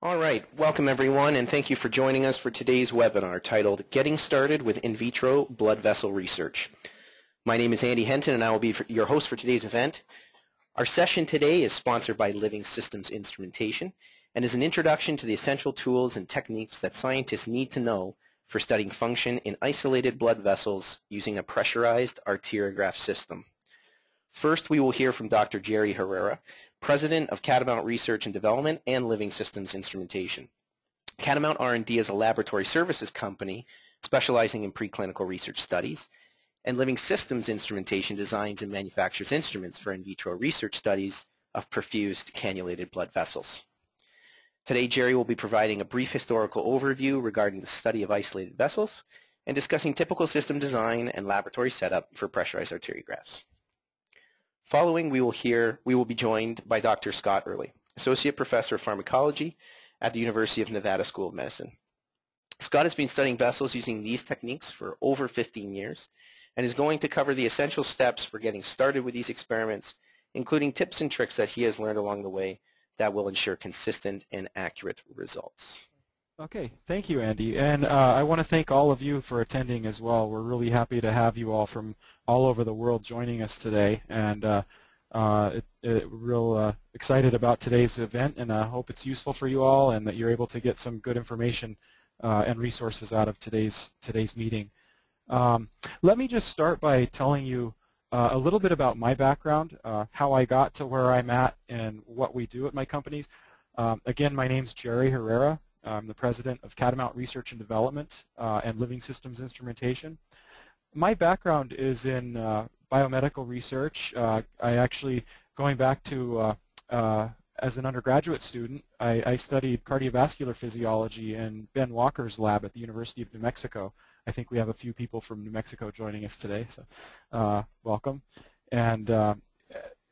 All right, welcome everyone and thank you for joining us for today's webinar titled Getting Started with In Vitro Blood Vessel Research. My name is Andy Henton and I will be your host for today's event. Our session today is sponsored by Living Systems Instrumentation and is an introduction to the essential tools and techniques that scientists need to know for studying function in isolated blood vessels using a pressurized arteriograph system. First, we will hear from Dr. Jerry Herrera, President of Catamount Research and Development and Living Systems Instrumentation. Catamount R&D is a laboratory services company specializing in preclinical research studies, and Living Systems Instrumentation designs and manufactures instruments for in vitro research studies of perfused cannulated blood vessels. Today, Jerry will be providing a brief historical overview regarding the study of isolated vessels and discussing typical system design and laboratory setup for pressurized arteriographs. Following, we will hear, we will be joined by Dr. Scott Earley, Associate Professor of Pharmacology at the University of Nevada School of Medicine. Scott has been studying vessels using these techniques for over 15 years and is going to cover the essential steps for getting started with these experiments, including tips and tricks that he has learned along the way that will ensure consistent and accurate results. Okay, thank you, Andy. And uh, I want to thank all of you for attending as well. We're really happy to have you all from all over the world joining us today. And uh, uh, it, it, real uh, excited about today's event, and I hope it's useful for you all and that you're able to get some good information uh, and resources out of today's, today's meeting. Um, let me just start by telling you uh, a little bit about my background, how I got to where I'm at, and what we do at my companies. Um, again, my name's Jerry Herrera. I'm the president of Catamount Research and Development uh, and Living Systems Instrumentation. My background is in uh, biomedical research. Uh, I actually, going back to uh, uh, as an undergraduate student, I, I, studied cardiovascular physiology in Ben Walker's lab at the University of New Mexico. I think we have a few people from New Mexico joining us today, so uh, welcome. And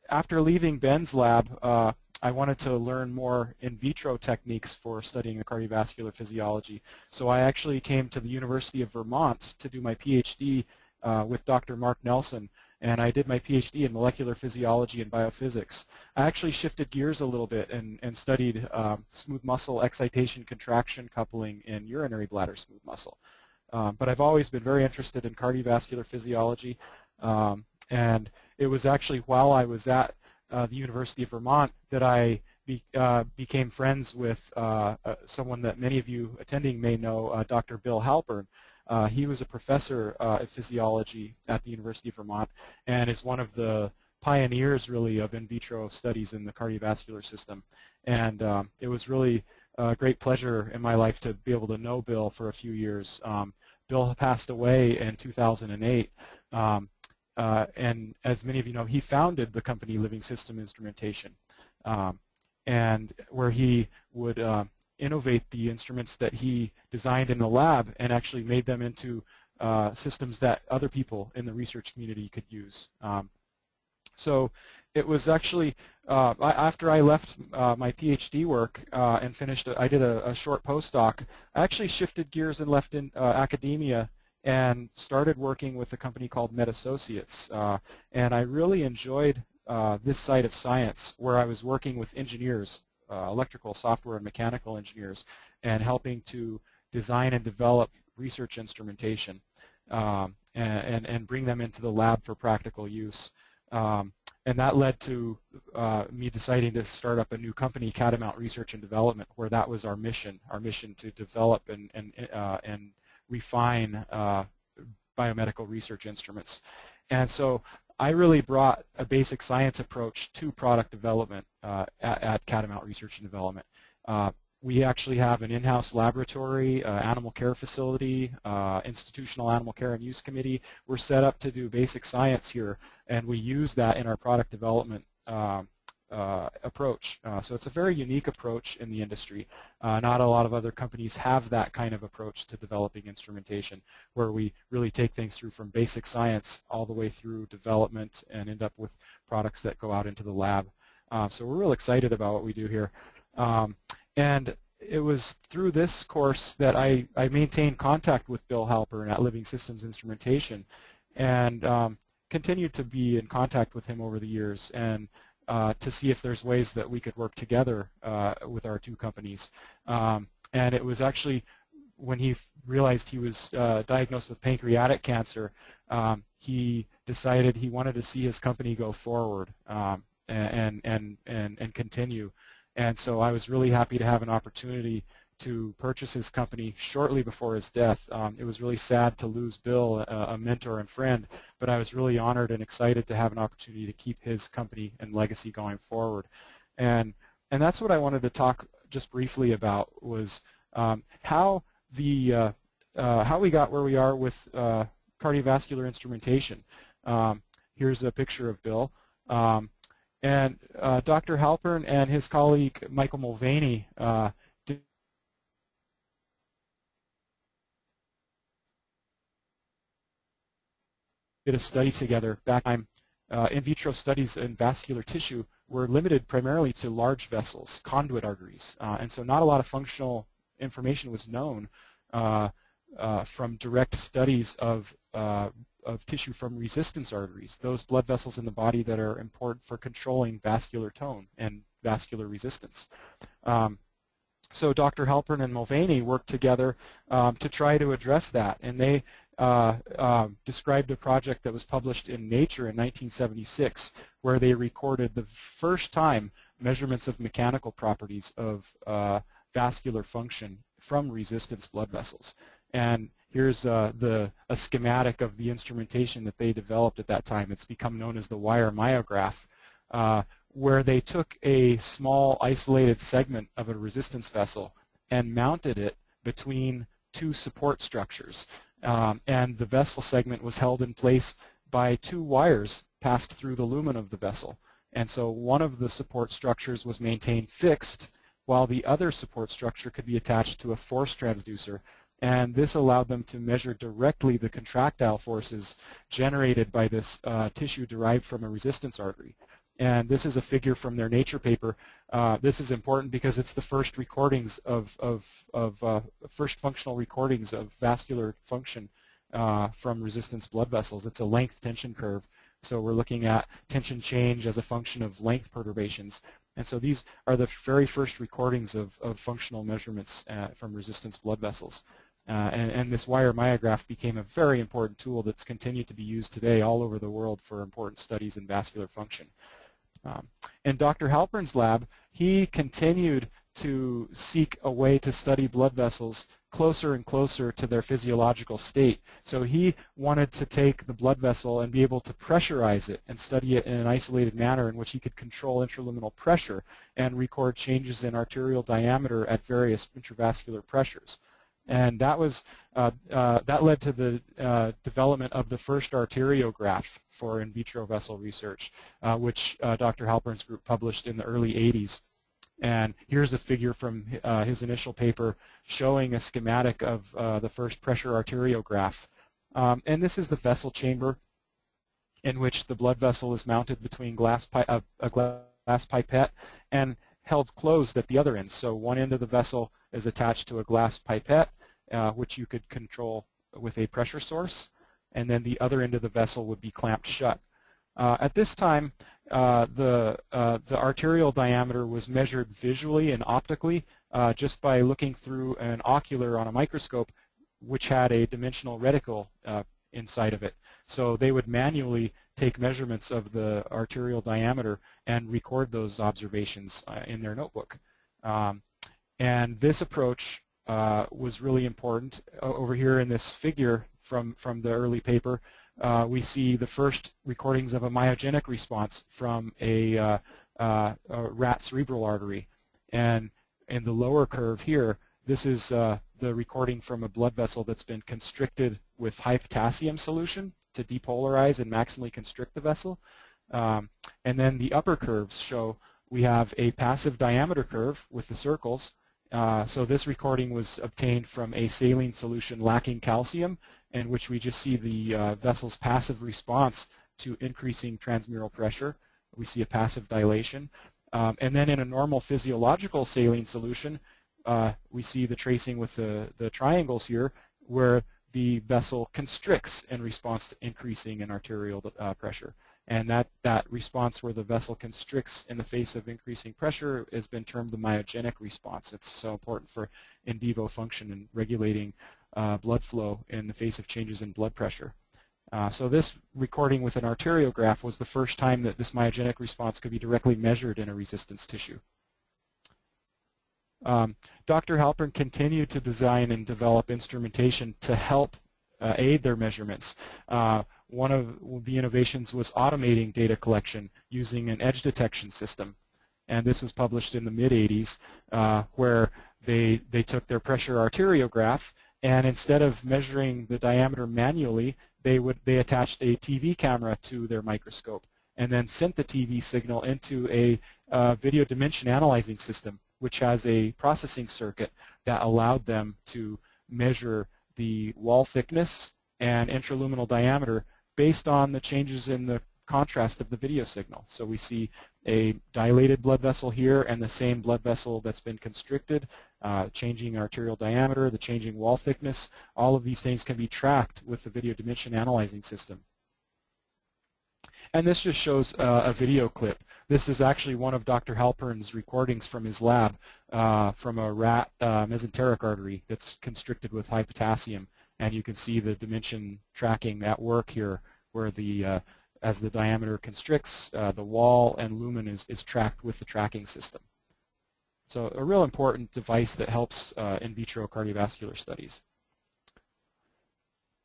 after leaving Ben's lab, I wanted to learn more in vitro techniques for studying cardiovascular physiology. So I actually came to the University of Vermont to do my PhD uh, with Dr. Mark Nelson, and I did my PhD in molecular physiology and biophysics. I actually shifted gears a little bit and, and studied um, smooth muscle excitation contraction coupling in urinary bladder smooth muscle. Um, but I've always been very interested in cardiovascular physiology, um, and it was actually while I was at uh, the University of Vermont that I be, uh, became friends with uh, uh someone that many of you attending may know, uh, Dr. Bill Halpern. Uh, he was a professor of physiology at the University of Vermont and is one of the pioneers really of in vitro studies in the cardiovascular system. And um, it was really a great pleasure in my life to be able to know Bill for a few years. Um, Bill passed away in 2008. Um, uh, and as many of you know, he founded the company Living System Instrumentation, um, and where he would uh, innovate the instruments that he designed in the lab and actually made them into uh, systems that other people in the research community could use. Um, so it was actually uh, after I left uh, my PhD work uh, and finished, I did a, a, short postdoc. I actually shifted gears and left in academia and started working with a company called MedAssociates. Uh, and I really enjoyed uh, this side of science where I was working with engineers, uh, electrical, software, and mechanical engineers, and helping to design and develop research instrumentation um, and, and, and, bring them into the lab for practical use. Um, and that led to uh, me deciding to start up a new company, Catamount Research and Development, where that was our mission, our mission to develop and, and, uh, and refine uh, biomedical research instruments. And so I really brought a basic science approach to product development uh, at, at, Catamount Research and Development. Uh, we actually have an in-house laboratory, uh, animal care facility, uh, institutional animal care and use committee. We're set up to do basic science here, and we use that in our product development um, uh, approach. Uh, so it's a very unique approach in the industry. Uh, not a lot of other companies have that kind of approach to developing instrumentation where we really take things through from basic science all the way through development and end up with products that go out into the lab. Uh, so we're real excited about what we do here. Um, and it was through this course that I, I maintained contact with Bill Halpern at Living Systems Instrumentation and um, continued to be in contact with him over the years. And uh, to see if there's ways that we could work together uh, with our two companies. Um, and it was actually when he realized he was uh, diagnosed with pancreatic cancer, um, he decided he wanted to see his company go forward um, and, and, and, and continue. And so I was really happy to have an opportunity to purchase his company shortly before his death. Um, it was really sad to lose Bill, a, a, mentor and friend, but I was really honored and excited to have an opportunity to keep his company and legacy going forward. And, and that's what I wanted to talk just briefly about was um, how, the, uh, uh, how we got where we are with uh, cardiovascular instrumentation. Um, here's a picture of Bill. Um, and uh, Dr. Halpern and his colleague Michael Mulvany uh, did a study together back time. Uh, in vitro studies in vascular tissue were limited primarily to large vessels, conduit arteries, uh, and so not a lot of functional information was known uh, uh from direct studies of uh, of tissue from resistance arteries, those blood vessels in the body that are important for controlling vascular tone and vascular resistance. Um, so Dr. Halpern and Mulvany worked together um, to try to address that, and they uh, uh, described a project that was published in Nature in 1976 where they recorded the first time measurements of mechanical properties of uh, vascular function from resistance blood vessels. And here's uh, the a schematic of the instrumentation that they developed at that time. It's become known as the wire myograph, uh, where they took a small isolated segment of a resistance vessel and mounted it between two support structures. Um, and the vessel segment was held in place by two wires passed through the lumen of the vessel. And so one of the support structures was maintained fixed while the other support structure could be attached to a force transducer. And this allowed them to measure directly the contractile forces generated by this uh, tissue derived from a resistance artery. And this is a figure from their Nature paper. Uh, this is important because it's the first recordings of, of, of uh, first functional recordings of vascular function uh, from resistance blood vessels. It's a length tension curve. So we're looking at tension change as a function of length perturbations. And so these are the very first recordings of, of functional measurements uh, from resistance blood vessels. Uh, and, and, this wire myograph became a very important tool that's continued to be used today all over the world for important studies in vascular function. Um, in Dr. Halpern's lab, he continued to seek a way to study blood vessels closer and closer to their physiological state. So he wanted to take the blood vessel and be able to pressurize it and study it in an isolated manner in which he could control intraluminal pressure and record changes in arterial diameter at various intravascular pressures. And that was uh, uh, that led to the uh, development of the first arteriograph for in vitro vessel research, uh, which uh, Dr. Halpern's group published in the early 80s. And here's a figure from his initial paper showing a schematic of the first pressure arteriograph. Um, and this is the vessel chamber in which the blood vessel is mounted between glass a glass pipette and held closed at the other end. So one end of the vessel is attached to a glass pipette, uh, which you could control with a pressure source, and then the other end of the vessel would be clamped shut. Uh, at this time, uh, the, uh, the arterial diameter was measured visually and optically uh, just by looking through an ocular on a microscope which had a dimensional reticle uh, inside of it. So they would manually take measurements of the arterial diameter and record those observations in their notebook. Um, and this approach uh, was really important. over here in this figure from, from the early paper, uh, we see the first recordings of a myogenic response from a, uh, uh a, rat cerebral artery. And in the lower curve here, this is uh, the recording from a blood vessel that's been constricted with high potassium solution to depolarize and maximally constrict the vessel. Um, and then the upper curves show we have a passive diameter curve with the circles uh, so this recording was obtained from a saline solution lacking calcium in which we just see the uh, vessel's passive response to increasing transmural pressure. We see a passive dilation. Um, and then in a normal physiological saline solution, uh, we see the tracing with the, the triangles here where the vessel constricts in response to increasing in arterial uh, pressure. And that, that response where the vessel constricts in the face of increasing pressure has been termed the myogenic response. It's so important for in vivo function and regulating uh, blood flow in the face of changes in blood pressure. Uh, so this recording with an arteriograph was the first time that this myogenic response could be directly measured in a resistance tissue. Um, Dr. Halpern continued to design and develop instrumentation to help uh, aid their measurements. One of the innovations was automating data collection using an edge detection system. And this was published in the mid-80s uh, where they, they took their pressure arteriograph and instead of measuring the diameter manually, they would they attached a TV camera to their microscope and then sent the TV signal into a uh, video dimension analyzing system, which has a processing circuit that allowed them to measure the wall thickness and intraluminal diameter based on the changes in the contrast of the video signal. So we see a dilated blood vessel here and the same blood vessel that's been constricted, uh, changing arterial diameter, the changing wall thickness. All of these things can be tracked with the video dimension analyzing system. And this just shows uh, a video clip. This is actually one of Dr. Halpern's recordings from his lab uh, from a rat uh, mesenteric artery that's constricted with high potassium. And you can see the dimension tracking at work here where the uh, as the diameter constricts, uh, the wall and lumen is, is tracked with the tracking system. So a real important device that helps uh, in vitro cardiovascular studies.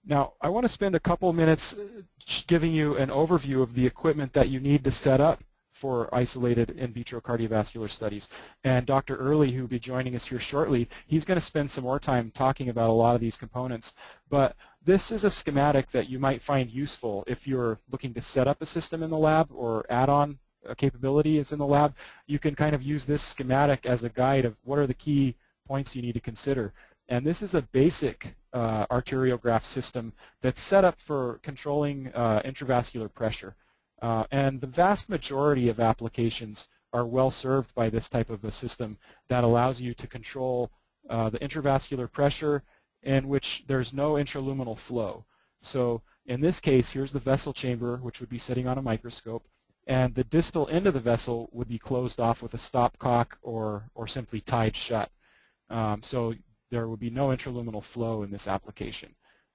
Now, I want to spend a couple minutes uh, giving you an overview of the equipment that you need to set up for isolated in vitro cardiovascular studies. And Dr. Earley, who will be joining us here shortly, he's going to spend some more time talking about a lot of these components. But this is a schematic that you might find useful if you're looking to set up a system in the lab or add on a capability is in the lab. You can kind of use this schematic as a guide of what are the key points you need to consider. And this is a basic uh, arteriograph system that's set up for controlling uh, intravascular pressure. Uh, and the vast majority of applications are well served by this type of a system that allows you to control uh, the intravascular pressure in which there's no intraluminal flow. So in this case, here's the vessel chamber, which would be sitting on a microscope, and the distal end of the vessel would be closed off with a stopcock or, or simply tied shut. Um, so there would be no intraluminal flow in this application.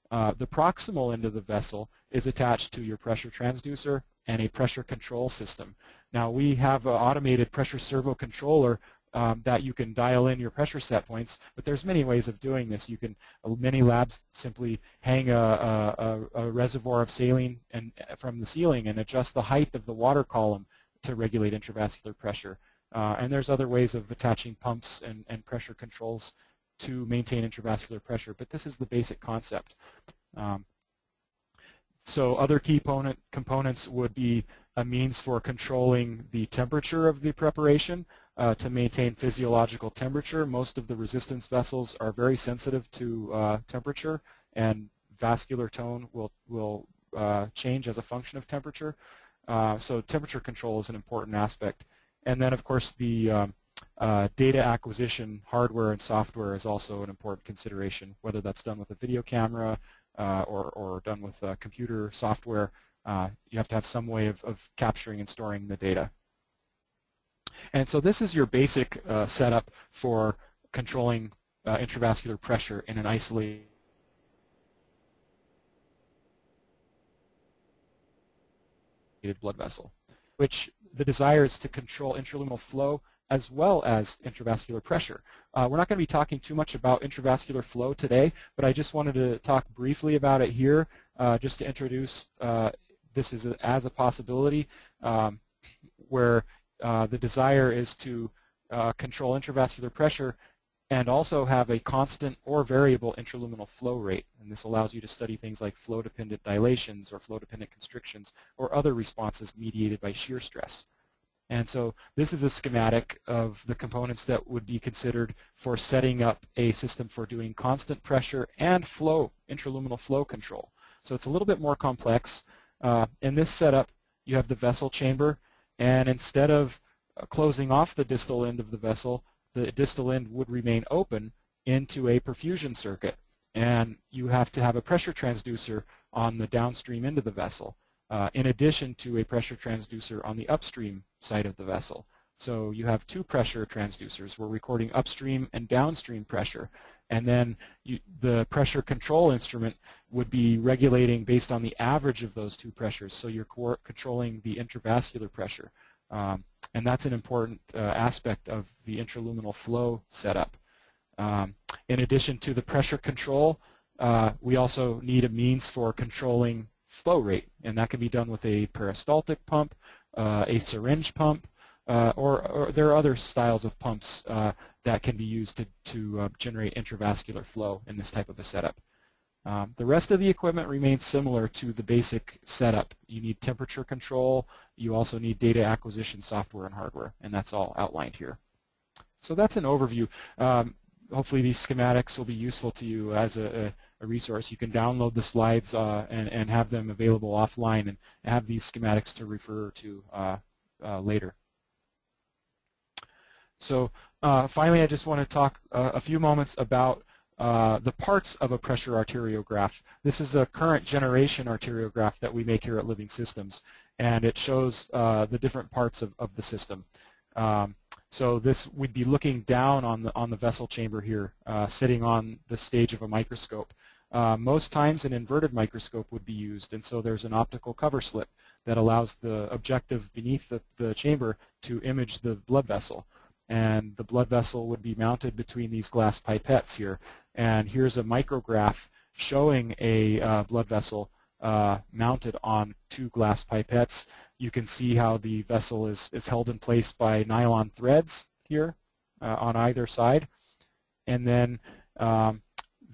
Uh, the proximal end of the vessel is attached to your pressure transducer and a pressure control system. Now we have an automated pressure servo controller um, that you can dial in your pressure set points, but there's many ways of doing this. You can, uh, many labs simply hang a, a, a, reservoir of saline and, uh, from the ceiling and adjust the height of the water column to regulate intravascular pressure. Uh, and there's other ways of attaching pumps and, and pressure controls to maintain intravascular pressure, but this is the basic concept. Um, so other key component, components would be a means for controlling the temperature of the preparation uh, to maintain physiological temperature. Most of the resistance vessels are very sensitive to uh, temperature and vascular tone will, will uh, change as a function of temperature. Uh, so temperature control is an important aspect. And then of course the um, uh, data acquisition hardware and software is also an important consideration, whether that's done with a video camera or, or done with computer software. you have to have some way of, of capturing and storing the data. And so this is your basic uh, setup for controlling uh, intravascular pressure in an isolated blood vessel, which the desire is to control intraluminal flow as well as intravascular pressure. Uh, we're not going to be talking too much about intravascular flow today, but I just wanted to talk briefly about it here uh, just to introduce uh, this as a, as a possibility um, where uh, the desire is to uh, control intravascular pressure and also have a constant or variable intraluminal flow rate. And this allows you to study things like flow-dependent dilations or flow-dependent constrictions or other responses mediated by shear stress. And so this is a schematic of the components that would be considered for setting up a system for doing constant pressure and flow, intraluminal flow control. So it's a little bit more complex. Uh, in this setup, you have the vessel chamber and instead of uh, closing off the distal end of the vessel, the distal end would remain open into a perfusion circuit. And you have to have a pressure transducer on the downstream end of the vessel. Uh, in addition to a pressure transducer on the upstream side of the vessel. So you have two pressure transducers. We're recording upstream and downstream pressure. And then you, the pressure control instrument would be regulating based on the average of those two pressures. So you're controlling the intravascular pressure. Um, and that's an important uh, aspect of the intraluminal flow setup. Um, in addition to the pressure control, uh, we also need a means for controlling flow rate, and that can be done with a peristaltic pump, uh, a syringe pump, uh, or, or, there are other styles of pumps uh, that can be used to, to uh, generate intravascular flow in this type of a setup. Um, the rest of the equipment remains similar to the basic setup. You need temperature control. You also need data acquisition software and hardware, and that's all outlined here. So that's an overview. Um, hopefully these schematics will be useful to you as a, a, a resource. You can download the slides uh, and, and have them available offline and have these schematics to refer to uh, uh, later. So uh, finally, I just want to talk uh, a few moments about the parts of a pressure arteriograph. This is a current generation arteriograph that we make here at Living Systems, and it shows the different parts of, of the system. Um, so this would be looking down on the on the vessel chamber here, uh, sitting on the stage of a microscope. Uh, most times an inverted microscope would be used, and so there's an optical cover slip that allows the objective beneath the, the chamber to image the blood vessel. And the blood vessel would be mounted between these glass pipettes here. And here's a micrograph showing a uh, blood vessel uh, mounted on two glass pipettes you can see how the vessel is, is held in place by nylon threads here uh, on either side. And then um,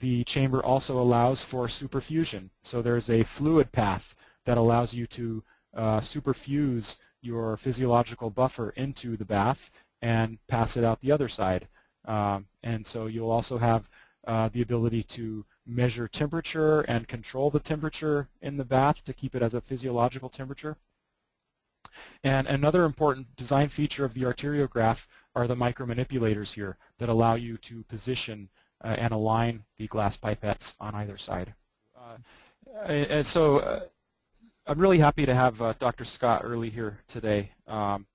the chamber also allows for superfusion. So there's a fluid path that allows you to uh, superfuse your physiological buffer into the bath and pass it out the other side. Um, and so you'll also have uh, the ability to measure temperature and control the temperature in the bath to keep it as a physiological temperature. And another important design feature of the arteriograph are the micromanipulators here that allow you to position and align the glass pipettes on either side. Uh, and so uh, I'm really happy to have uh, Dr. Scott Earley here today. Um,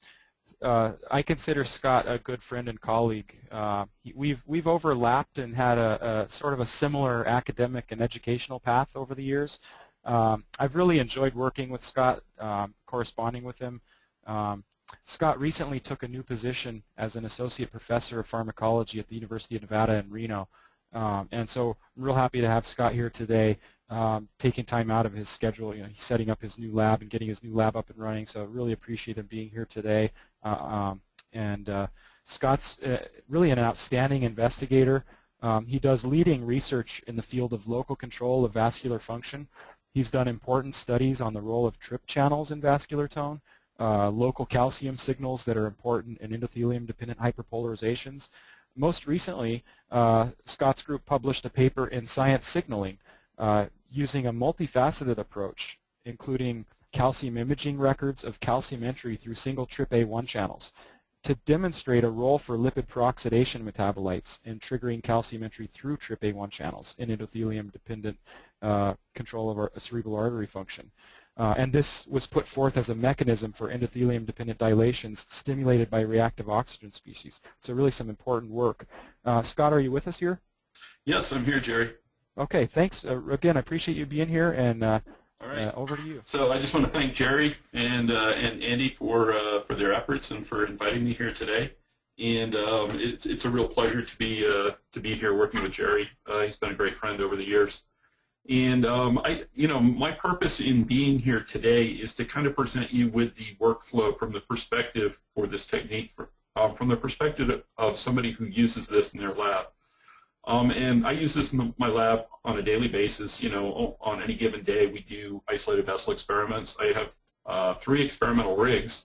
uh, I consider Scott a good friend and colleague. Uh, we've we've overlapped and had a, a, sort of a similar academic and educational path over the years. Um, I've really enjoyed working with Scott, um, corresponding with him. Um, Scott recently took a new position as an associate professor of pharmacology at the University of Nevada in Reno. Um, and so I'm real happy to have Scott here today, um, taking time out of his schedule. You know, he's setting up his new lab and getting his new lab up and running. So I really appreciate him being here today. Uh, um, and uh, Scott's uh, really an outstanding investigator. Um, he does leading research in the field of local control of vascular function. He's done important studies on the role of TRP channels in vascular tone, uh, local calcium signals that are important in endothelium-dependent hyperpolarizations. Most recently, uh, Scott's group published a paper in Science Signaling uh, using a multifaceted approach, including calcium imaging records of calcium entry through single TRPA1 channels to demonstrate a role for lipid peroxidation metabolites in triggering calcium entry through TRPA1 channels in endothelium-dependent uh, control of our cerebral artery function. Uh, and this was put forth as a mechanism for endothelium-dependent dilations stimulated by reactive oxygen species. So really some important work. Uh, Scott, are you with us here? Yes, I'm here, Jerry. Okay, thanks. Uh, again, I appreciate you being here, and uh, All right. Uh, over to you. So I just want to thank Jerry and uh, and Andy for for their efforts and for inviting me here today. And um, it's it's a real pleasure to be to be here working with Jerry. he's been a great friend over the years. And um, I, you know, my purpose in being here today is to kind of present you with the workflow from the perspective for this technique, for, um, from the perspective of somebody who uses this in their lab. Um, and I use this in my lab on a daily basis. You know, on any given day, we do isolated vessel experiments. I have uh, three experimental rigs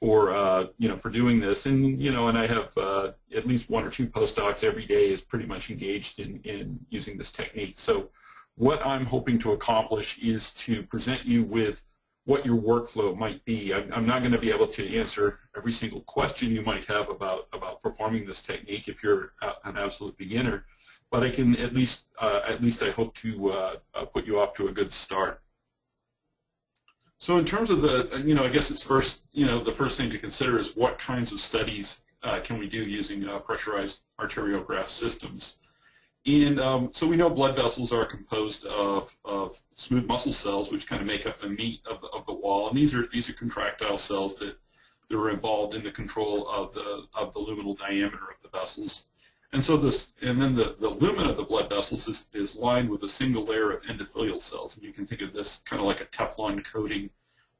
for uh, you know for doing this, and you know, and I have uh, at least one or two postdocs every day is pretty much engaged in in using this technique. So what I'm hoping to accomplish is to present you with what your workflow might be. I'm not going to be able to answer every single question you might have about, about performing this technique if you're an absolute beginner, but I can at least, uh, at least I hope to uh, uh, put you off to a good start. So in terms of the, you know, I guess it's first, you know, the first thing to consider is what kinds of studies uh, can we do using uh, pressurized arteriograph systems. And um, so we know blood vessels are composed of, of smooth muscle cells, which kind of make up the meat of the, of the wall. And these are these are contractile cells that, that are involved in the control of the of the luminal diameter of the vessels. And so this, and then the, the lumen of the blood vessels is, is lined with a single layer of endothelial cells. And you can think of this kind of like a Teflon coating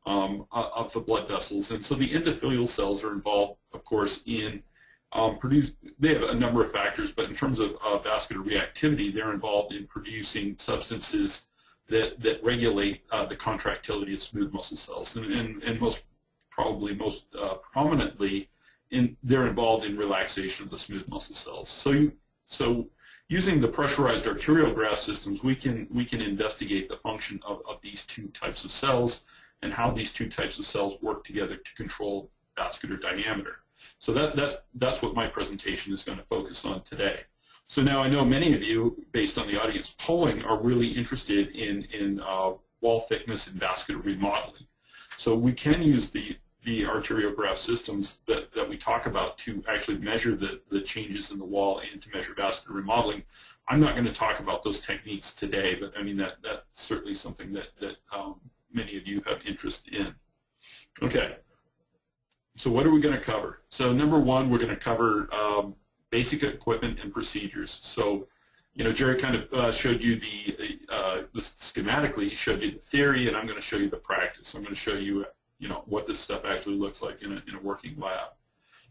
um, of the blood vessels. And so the endothelial cells are involved, of course, in um, produce, they have a number of factors, but in terms of uh, vascular reactivity, they're involved in producing substances that, that regulate uh, the contractility of smooth muscle cells. And, and, and most probably most uh, prominently, in, they're involved in relaxation of the smooth muscle cells. So, you, so using the pressurized arteriograph systems, we can, we can investigate the function of, of these two types of cells and how these two types of cells work together to control vascular diameter. So that, that's, that's what my presentation is going to focus on today. So now I know many of you, based on the audience polling, are really interested in, in uh, wall thickness and vascular remodeling. So we can use the, the arteriograph systems that, that we talk about to actually measure the, the changes in the wall and to measure vascular remodeling. I'm not going to talk about those techniques today, but I mean that that's certainly something that, that um, many of you have interest in. Okay, so what are we going to cover? So number one, we're going to cover um, basic equipment and procedures. So, you know, Jerry kind of uh, showed you the, uh, the schematically, he showed you the theory, and I'm going to show you the practice. I'm going to show you, you know, what this stuff actually looks like in a, in a working lab.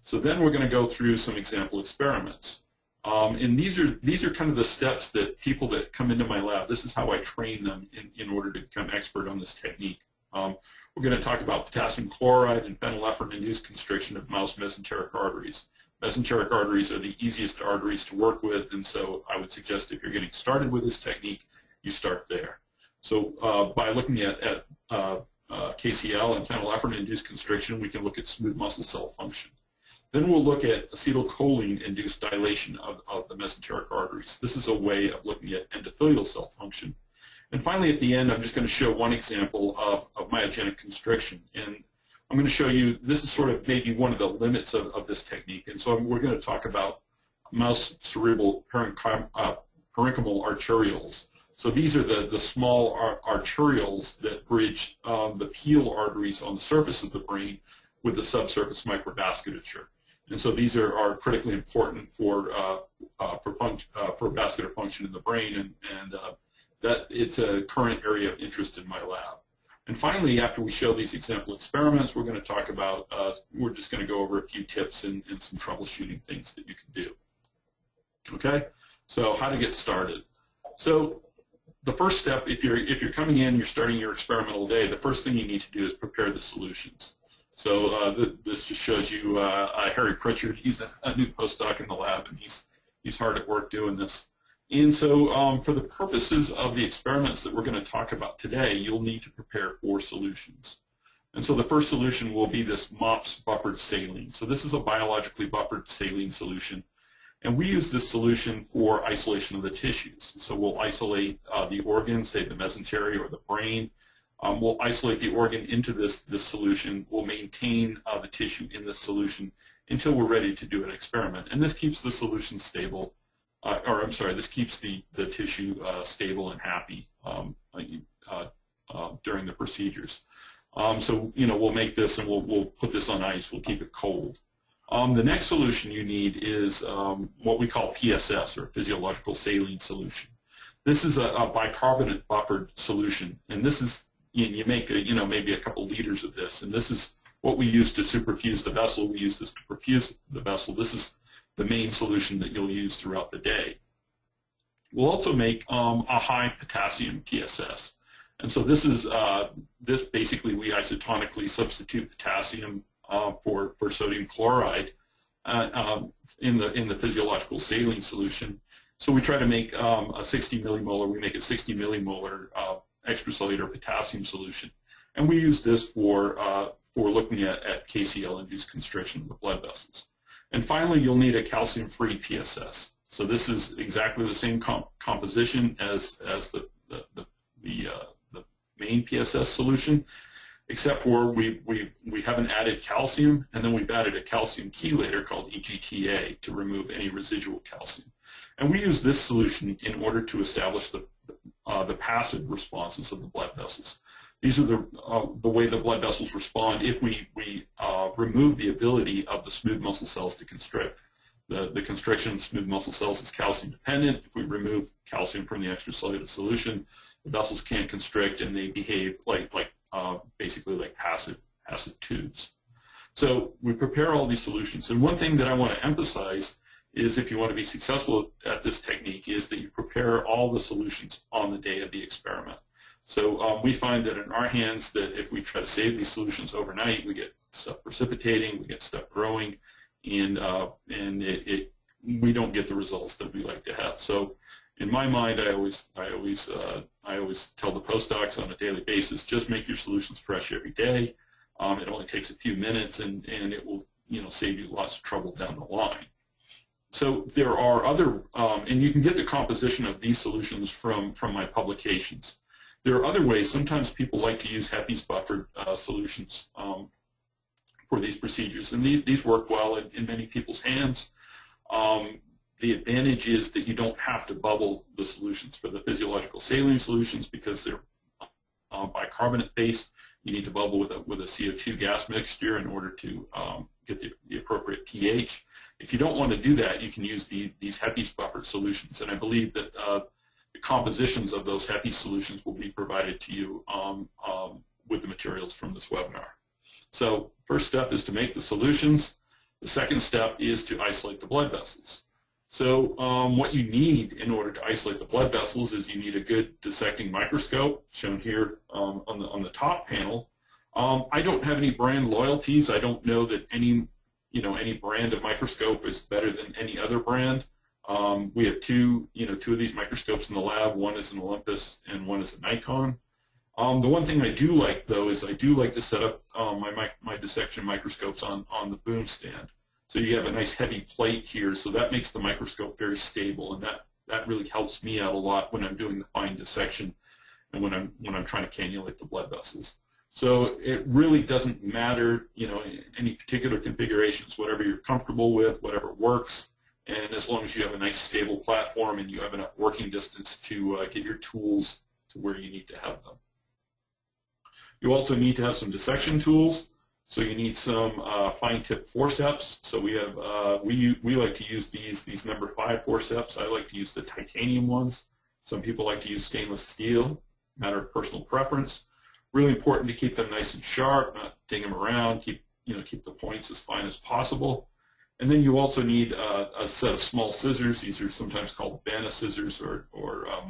So then we're going to go through some example experiments. Um, and these are these are kind of the steps that people that come into my lab, this is how I train them in, in order to become expert on this technique. Um, we're going to talk about potassium chloride and phenylephrine-induced constriction of mouse mesenteric arteries. Mesenteric arteries are the easiest arteries to work with, and so I would suggest if you're getting started with this technique, you start there. So uh, by looking at, at uh, uh, KCL and phenylephrine-induced constriction, we can look at smooth muscle cell function. Then we'll look at acetylcholine-induced dilation of, of the mesenteric arteries. This is a way of looking at endothelial cell function. And finally, at the end, I'm just going to show one example of, of myogenic constriction. And I'm going to show you, this is sort of maybe one of the limits of, of this technique. And so we're going to talk about mouse cerebral parenchymal uh, arterioles. So these are the, the small ar arterioles that bridge um, the pial arteries on the surface of the brain with the subsurface microvasculature. And so these are, are critically important for, uh, uh, for, uh, for vascular function in the brain and, and uh, that it's a current area of interest in my lab. And finally, after we show these example experiments, we're going to talk about, uh, we're just going to go over a few tips and, and some troubleshooting things that you can do. Okay, so how to get started. So the first step, if you're, if you're coming in, you're starting your experimental day, the first thing you need to do is prepare the solutions. So uh, th this just shows you uh, uh, Harry Pritchard. He's a, a, new postdoc in the lab, and he's, he's hard at work doing this. And so um, for the purposes of the experiments that we're going to talk about today, you'll need to prepare four solutions. And so the first solution will be this MOPS buffered saline. So this is a biologically buffered saline solution. And we use this solution for isolation of the tissues. So we'll isolate uh, the organ, say the mesentery or the brain. Um, we'll isolate the organ into this, this solution. We'll maintain uh, the tissue in this solution until we're ready to do an experiment. And this keeps the solution stable uh, or I'm sorry, this keeps the, the tissue uh, stable and happy um, uh, uh, during the procedures. Um, so, you know, we'll make this and we'll, we'll put this on ice. We'll keep it cold. Um, the next solution you need is um, what we call PSS, or physiological saline solution. This is a, a bicarbonate buffered solution, and this is, you, make, a, you know, maybe a couple liters of this, and this is what we use to superfuse the vessel. We use this to perfuse the vessel. This is the main solution that you'll use throughout the day. We'll also make um, a high potassium PSS. And so this is, uh, this basically we isotonically substitute potassium uh, for, for sodium chloride uh, um, in, the, in the physiological saline solution. So we try to make um, a 60 millimolar, we make a 60 millimolar uh, extracellular potassium solution. And we use this for, uh, for looking at, at KCL-induced constriction of the blood vessels. And finally, you'll need a calcium-free PSS. So this is exactly the same comp composition as, as the, the, the, the, uh, the, main PSS solution, except for we, we, we haven't added calcium, and then we've added a calcium chelator called EGTA to remove any residual calcium. And we use this solution in order to establish the, uh, the passive responses of the blood vessels. These are the, uh, the way the blood vessels respond if we, we uh, remove the ability of the smooth muscle cells to constrict. The, the constriction of smooth muscle cells is calcium dependent. If we remove calcium from the extracellular solution, the vessels can't constrict and they behave like, like uh, basically like passive, passive tubes. So we prepare all these solutions. And one thing that I want to emphasize is if you want to be successful at this technique is that you prepare all the solutions on the day of the experiment. So um, we find that in our hands that if we try to save these solutions overnight, we get stuff precipitating, we get stuff growing, and uh, and it, it, we don't get the results that we like to have. So in my mind, I always I always uh, I always tell the postdocs on a daily basis, just make your solutions fresh every day. Um, it only takes a few minutes, and and it will you know save you lots of trouble down the line. So there are other, um, and you can get the composition of these solutions from from my publications. There are other ways. Sometimes people like to use HEPES buffered uh, solutions um, for these procedures, and these, these work well in, in many people's hands. Um, the advantage is that you don't have to bubble the solutions for the physiological saline solutions because they're uh, bicarbonate based. You need to bubble with a, with a CO2 gas mixture in order to um, get the, the, appropriate pH. If you don't want to do that, you can use the, these HEPES buffered solutions. And I believe that uh, the compositions of those HEPES solutions will be provided to you um, um, with the materials from this webinar. So first step is to make the solutions. The second step is to isolate the blood vessels. So um, what you need in order to isolate the blood vessels is you need a good dissecting microscope, shown here um, on, the, on the top panel. Um, I don't have any brand loyalties. I don't know that any, you know, any brand of microscope is better than any other brand. Um, we have two, you know, two of these microscopes in the lab. One is an Olympus and one is a Nikon. Um, the one thing I do like, though, is I do like to set up um, my, my dissection microscopes on, on the boom stand. So you have a nice heavy plate here, so that makes the microscope very stable, and that, that really helps me out a lot when I'm doing the fine dissection and when I'm, when I'm trying to cannulate the blood vessels. So it really doesn't matter, you know, any particular configurations, whatever you're comfortable with, whatever works, and as long as you have a nice stable platform and you have enough working distance to uh, get your tools to where you need to have them. You also need to have some dissection tools. So you need some uh, fine tip forceps. So we have uh, we we like to use these these number five forceps. I like to use the titanium ones. Some people like to use stainless steel. Matter of personal preference. Really important to keep them nice and sharp, not ding them around. Keep you know keep the points as fine as possible. And then you also need uh, a set of small scissors. These are sometimes called Vannas scissors or or uh,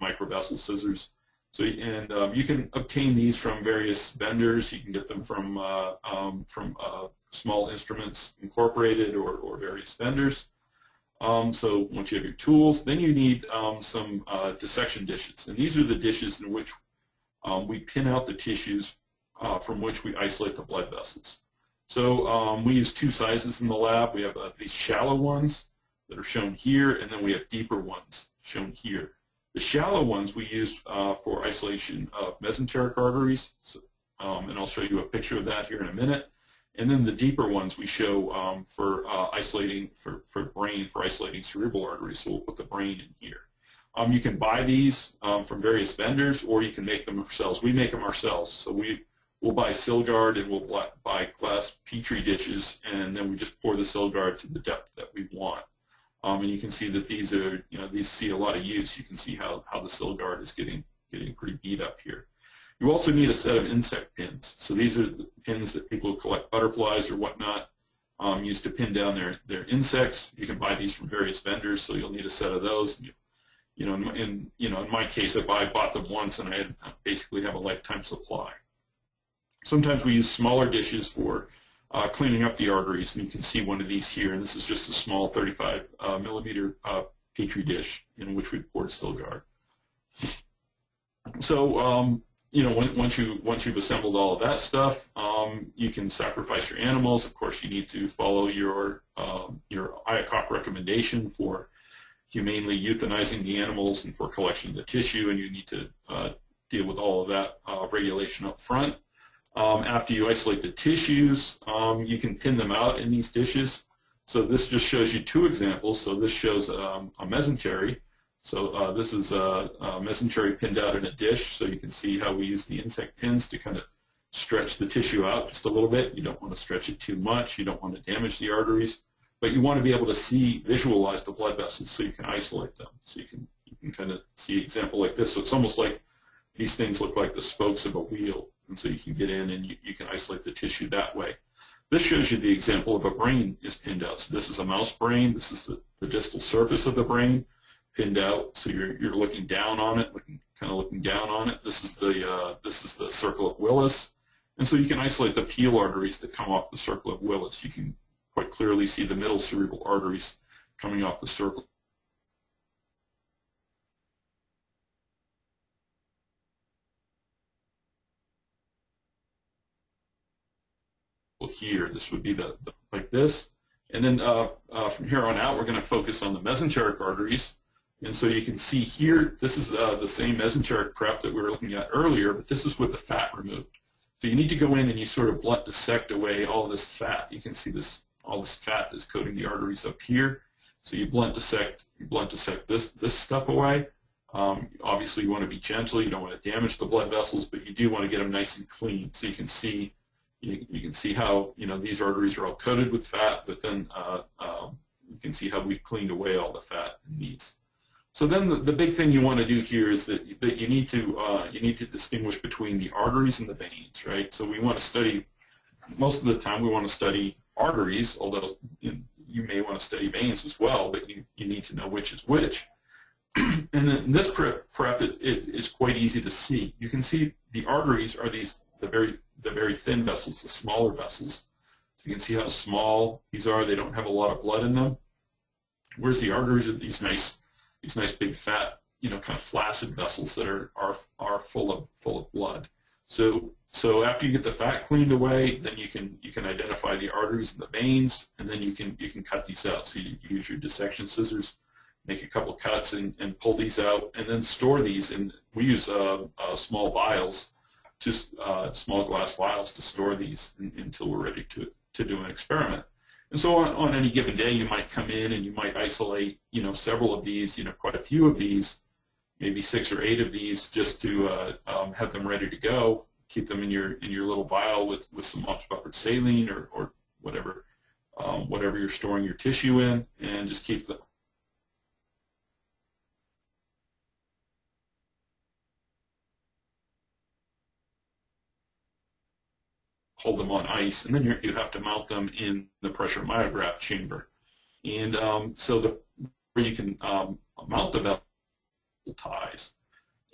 microvessel scissors. So and um, you can obtain these from various vendors. You can get them from uh, um, from uh, Small Instruments Incorporated or, or various vendors. Um, so once you have your tools, then you need um, some uh, dissection dishes. And these are the dishes in which um, we pin out the tissues uh, from which we isolate the blood vessels. So um, we use two sizes in the lab. We have uh, these shallow ones that are shown here, and then we have deeper ones shown here. The shallow ones we use uh, for isolation of mesenteric arteries, so, um, and I'll show you a picture of that here in a minute. And then the deeper ones we show um, for uh, isolating, for, for brain, for isolating cerebral arteries, so we'll put the brain in here. Um, you can buy these um, from various vendors, or you can make them ourselves. We make them ourselves, so we we'll buy Sylgard and we'll buy glass petri dishes, and then we just pour the Sylgard to the depth that we want. Um, and you can see that these are, you know, these see a lot of use. You can see how, how the Sylgard is getting, getting pretty beat up here. You also need a set of insect pins. So these are the pins that people collect butterflies or whatnot um, use to pin down their, their insects. You can buy these from various vendors, so you'll need a set of those. You, you know, in, in, you know, in my case, I bought them once and I had, basically have a lifetime supply. Sometimes we use smaller dishes for uh, cleaning up the arteries. And you can see one of these here. And this is just a small 35 uh, millimeter uh, petri dish in which we poured Sylgard. So, um, you know, when, once you once you've assembled all of that stuff, um, you can sacrifice your animals. Of course, you need to follow your um, your IACUC recommendation for humanely euthanizing the animals and for collection of the tissue, and you need to uh, deal with all of that uh, regulation up front. Um, after you isolate the tissues, um, you can pin them out in these dishes. So this just shows you two examples. So this shows um, a mesentery. So uh, this is a, a mesentery pinned out in a dish. So you can see how we use the insect pins to kind of stretch the tissue out just a little bit. You don't want to stretch it too much. You don't want to damage the arteries. But you want to be able to see, visualize the blood vessels so you can isolate them. So you can, you can kind of see an example like this. So it's almost like these things look like the spokes of a wheel. And so you can get in and you, you can isolate the tissue that way. This shows you the example of a brain is pinned out. So this is a mouse brain. This is the, the distal surface of the brain pinned out. So you're, you're looking down on it, looking, kind of looking down on it. This is the, uh, this is the circle of Willis. And so you can isolate the pial arteries that come off the circle of Willis. You can quite clearly see the middle cerebral arteries coming off the circle here. This would be the, the like this. And then uh, uh, from here on out, we're going to focus on the mesenteric arteries. And so you can see here, this is uh, the same mesenteric prep that we were looking at earlier, but this is with the fat removed. So you need to go in and you sort of blunt dissect away all this fat. You can see this all this fat that's coating the arteries up here. So you blunt dissect, you blunt dissect this this stuff away. Um, obviously, you want to be gentle. You don't want to damage the blood vessels, but you do want to get them nice and clean. So you can see you, you can see how you know these arteries are all coated with fat, but then uh, um, you can see how we've cleaned away all the fat in these. So then the, the big thing you want to do here is that, that you need to uh, you need to distinguish between the arteries and the veins, right? So we want to study most of the time we want to study arteries, although you, you may want to study veins as well, but you, you need to know which is which. and then this prep, prep it, it is quite easy to see. You can see the arteries are these the very the very thin vessels, the smaller vessels. So you can see how small these are. They don't have a lot of blood in them. Whereas the arteries are these nice, these nice big fat, you know, kind of flaccid vessels that are are are full of full of blood. So so after you get the fat cleaned away, then you can you can identify the arteries and the veins, and then you can you can cut these out. So you, use your dissection scissors, make a couple cuts, and, and pull these out, and then store these. And we use uh, uh, small vials just uh, small glass vials to store these in, until we're ready to, to do an experiment. And so on, on, any given day, you might come in and you might isolate, you know, several of these, you know, quite a few of these, maybe six or eight of these, just to uh, um, have them ready to go. Keep them in your in your little vial with with some buffered saline or or whatever um, whatever you're storing your tissue in, and just keep the hold them on ice, and then you have to mount them in the pressure myograph chamber. And um, so the, where you can um, mount the vessel ties.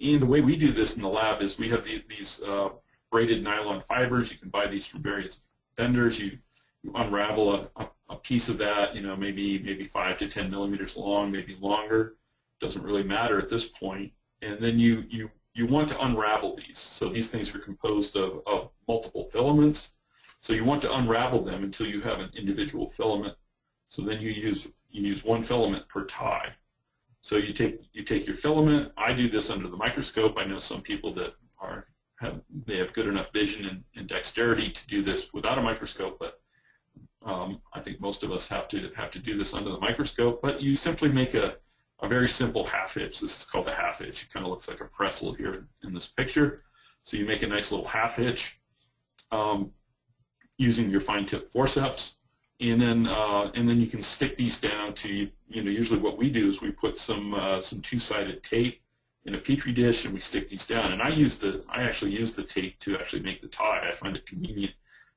And the way we do this in the lab is we have the, these uh, braided nylon fibers. You can buy these from various vendors. You, you unravel a, a, a, piece of that, you know, maybe maybe five to 10 millimeters long, maybe longer. Doesn't really matter at this point. And then you, you you want to unravel these. So these things are composed of, of multiple filaments. So you want to unravel them until you have an individual filament. So then you use you use one filament per tie. So you take you take your filament. I do this under the microscope. I know some people that are have they have good enough vision and, and dexterity to do this without a microscope, but um, I think most of us have to have to do this under the microscope. But you simply make a a very simple half hitch. This is called a half hitch. It kind of looks like a pretzel here in this picture. So you make a nice little half hitch um, using your fine tip forceps, and then uh, and then you can stick these down to you know usually what we do is we put some uh, some two-sided tape in a petri dish and we stick these down. And I use the I actually use the tape to actually make the tie. I find it convenient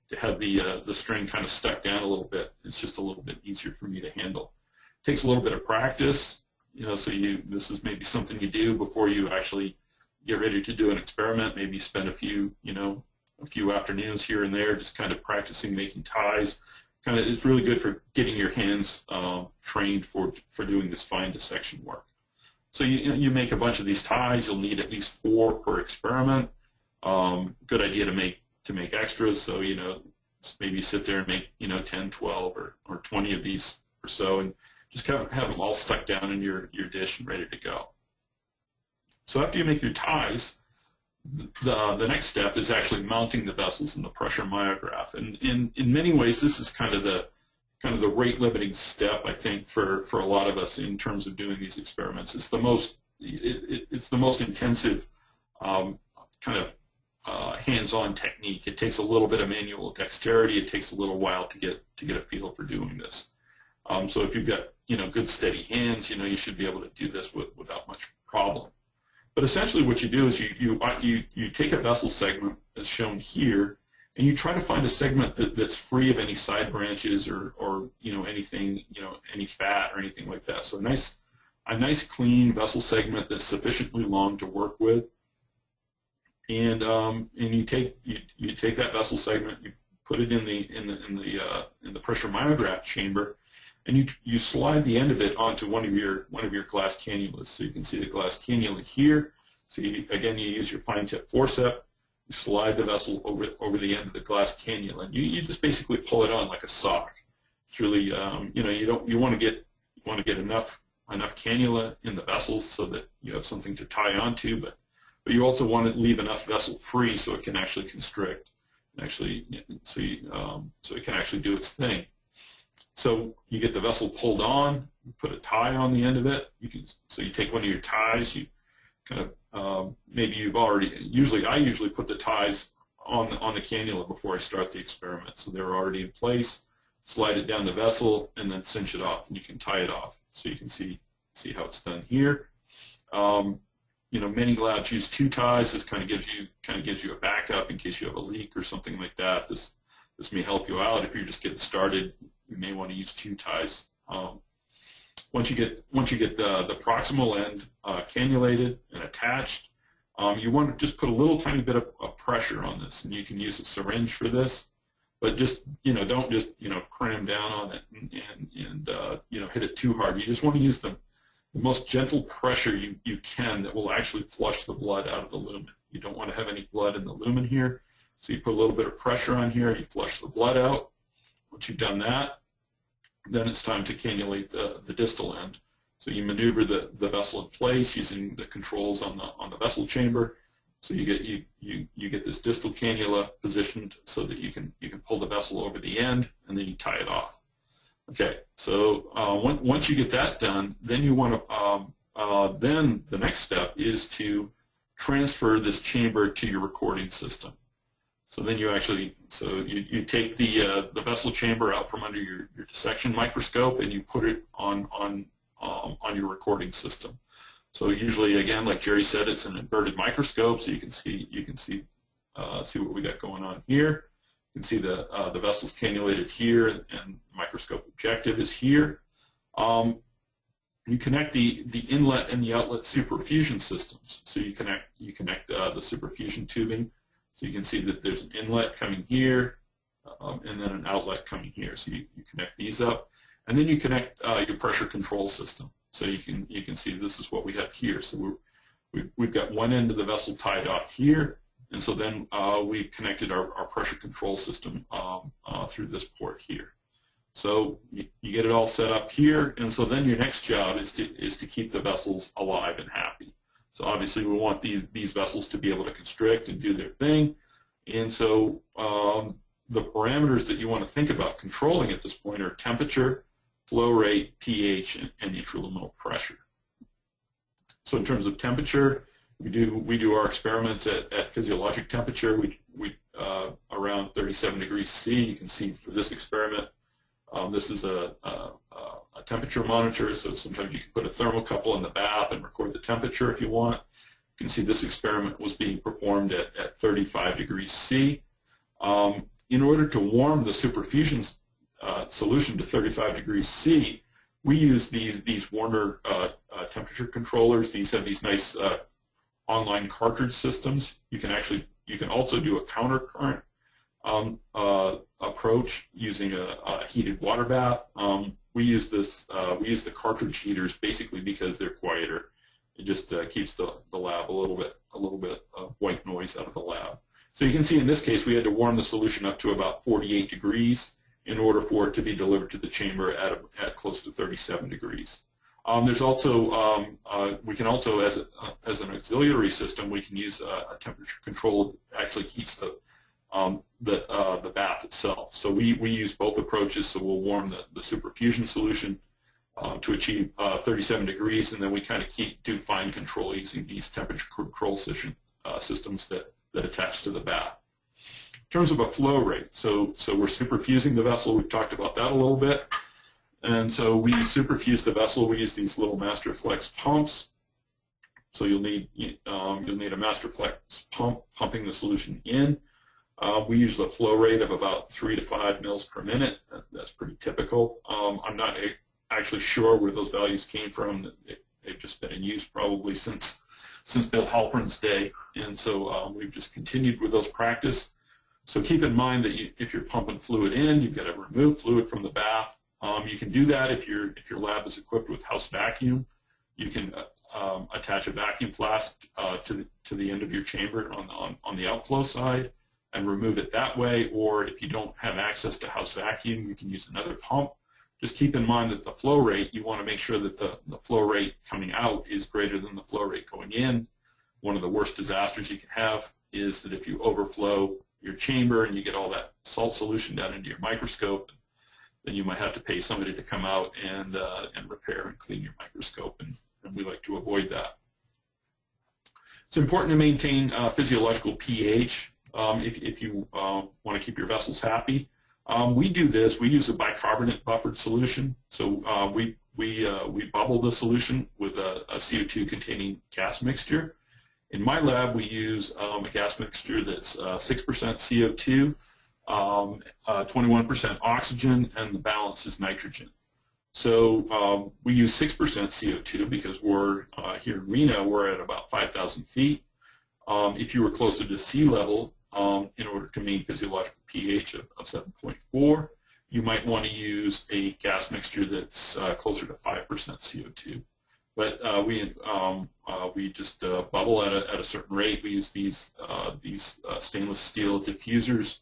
to have the uh, the string kind of stuck down a little bit. It's just a little bit easier for me to handle. It takes a little bit of practice you know, so you this is maybe something you do before you actually get ready to do an experiment. Maybe spend a few, you know, a few afternoons here and there just kind of practicing making ties. Kind of, it's really good for getting your hands uh, trained for for doing this fine dissection work. So you you make a bunch of these ties. You'll need at least four per experiment. Um, good idea to make to make extras. So you know, maybe sit there and make you know 10, 12, or or 20 of these or so, and just have, have them all stuck down in your, your dish and ready to go. So after you make your ties, the, the next step is actually mounting the vessels in the pressure myograph. And in, in many ways, this is kind of the kind of the rate limiting step, I think, for, for a lot of us in terms of doing these experiments. It's the most it, it, it's the most intensive um, kind of uh, hands-on technique. It takes a little bit of manual dexterity. It takes a little while to get to get a feel for doing this. Um, so if you've got you know good steady hands, you know you should be able to do this with, without much problem. But essentially, what you do is you you uh, you you take a vessel segment as shown here, and you try to find a segment that, that's free of any side branches or or you know anything you know any fat or anything like that. So a nice a nice clean vessel segment that's sufficiently long to work with and um, and you take you, you take that vessel segment, you put it in the in the in the uh, in the pressure myograph chamber, and you you slide the end of it onto one of your one of your glass cannulas. So you can see the glass cannula here. So you, again, you use your fine tip forceps. You slide the vessel over over the end of the glass cannula, and you, you just basically pull it on like a sock. It's really um, you know you don't you want to get you want to get enough enough cannula in the vessel so that you have something to tie onto, but but you also want to leave enough vessel free so it can actually constrict, and actually, so, you, um, so it can actually do its thing. So you get the vessel pulled on, you put a tie on the end of it. You can, so you take one of your ties, you kind of, um, maybe you've already, usually I usually put the ties on the, on the cannula before I start the experiment. So they're already in place, slide it down the vessel, and then cinch it off, and you can tie it off. So you can see, see how it's done here. Um, you know, many labs use two ties. This kind of gives you kind of gives you a backup in case you have a leak or something like that. This this may help you out if you're just getting started. You may want to use two ties. Um, once you get once you get the the proximal end uh, cannulated and attached, um, you want to just put a little tiny bit of, of, pressure on this, and you can use a syringe for this. But just you know, don't just you know cram down on it and and, and uh, you know hit it too hard. You just want to use the the most gentle pressure you, you can that will actually flush the blood out of the lumen. You don't want to have any blood in the lumen here. So you put a little bit of pressure on here, you flush the blood out. Once you've done that, then it's time to cannulate the, the distal end. So you maneuver the, the vessel in place using the controls on the on the vessel chamber. So you get you, you, you get this distal cannula positioned so that you can you can pull the vessel over the end and then you tie it off. Okay, so uh, when, once you get that done, then you want to, um, uh, then the next step is to transfer this chamber to your recording system. So then you actually, so you, you take the, uh, the vessel chamber out from under your, your dissection microscope and you put it on, on, um, on your recording system. So usually, again, like Jerry said, it's an inverted microscope, so you can see, you can see, uh, see what we got going on here You can see the, uh, the vessel's cannulated here and, and microscope objective is here. Um, you connect the, the inlet and the outlet superfusion systems. So you connect, you connect uh, the superfusion tubing. So you can see that there's an inlet coming here um, and then an outlet coming here. So you, you connect these up. And then you connect uh, your pressure control system. So you can, you can see this is what we have here. So we're, we, we've got one end of the vessel tied off here and so then uh, we connected our, our, pressure control system um, uh, through this port here. So you, you, get it all set up here, and so then your next job is to, is to keep the vessels alive and happy. So obviously we want these, these vessels to be able to constrict and do their thing. And so um, the parameters that you want to think about controlling at this point are temperature, flow rate, pH, and, and intraluminal pressure. So in terms of temperature, we do we do our experiments at, at physiologic temperature. We we uh, around 37 degrees C. You can see for this experiment, um, this is a, a, a, temperature monitor. So sometimes you can put a thermocouple in the bath and record the temperature if you want. You can see this experiment was being performed at, at 35 degrees C. Um, in order to warm the superfusion uh, solution to 35 degrees C, we use these these Warner uh, uh, temperature controllers. These have these nice uh, online cartridge systems. You can actually you can also do a counter current um, uh, approach using a, a, heated water bath. Um, we use this uh, we use the cartridge heaters basically because they're quieter. It just uh, keeps the, the lab a little bit a little bit of white noise out of the lab. So you can see in this case we had to warm the solution up to about 48 degrees in order for it to be delivered to the chamber at, a, at close to 37 degrees. Um, there's also, um, uh, we can also, as, a, uh, as an auxiliary system, we can use a, a temperature control actually heats the, um, the, uh, the bath itself. So we, we use both approaches, so we'll warm the, the superfusion solution uh, to achieve uh, 37 degrees, and then we kind of keep, do fine control using these temperature control system, uh, systems that, that attach to the bath. In terms of a flow rate, so, so we're superfusing the vessel, we've talked about that a little bit. And so we superfuse the vessel. We use these little Masterflex pumps. So you'll need um, you'll need a Masterflex pump pumping the solution in. Uh, we use a flow rate of about three to five mils per minute. That, that's pretty typical. Um, I'm not actually sure where those values came from. They, have just been in use probably since since Bill Halpern's day, and so um, we've just continued with those practice. So keep in mind that you, if you're pumping fluid in, you've got to remove fluid from the bath. Um, you can do that if, your if your lab is equipped with house vacuum. You can uh, um, attach a vacuum flask uh, to, the, to the end of your chamber on, on, on the outflow side and remove it that way. Or if you don't have access to house vacuum, you can use another pump. Just keep in mind that the flow rate, you want to make sure that the, the flow rate coming out is greater than the flow rate going in. One of the worst disasters you can have is that if you overflow your chamber and you get all that salt solution down into your microscope then you might have to pay somebody to come out and, uh, and repair and clean your microscope, and, and, we like to avoid that. It's important to maintain uh, physiological pH um, if, if you uh, want to keep your vessels happy. Um, we do this. We use a bicarbonate buffered solution. So uh, we, we, uh, we bubble the solution with a, a CO2 containing gas mixture. In my lab, we use um, a gas mixture that's 6% uh, CO2 um, 21% uh, oxygen, and the balance is nitrogen. So um, we use 6% CO2 because we're uh, here in Reno, we're at about 5,000 feet. Um, if you were closer to sea level, um, in order to maintain physiological pH of, of 7.4, you might want to use a gas mixture that's uh, closer to 5% CO2. But uh, we um, uh, we just uh, bubble at a, at a certain rate. We use these uh, these stainless steel diffusers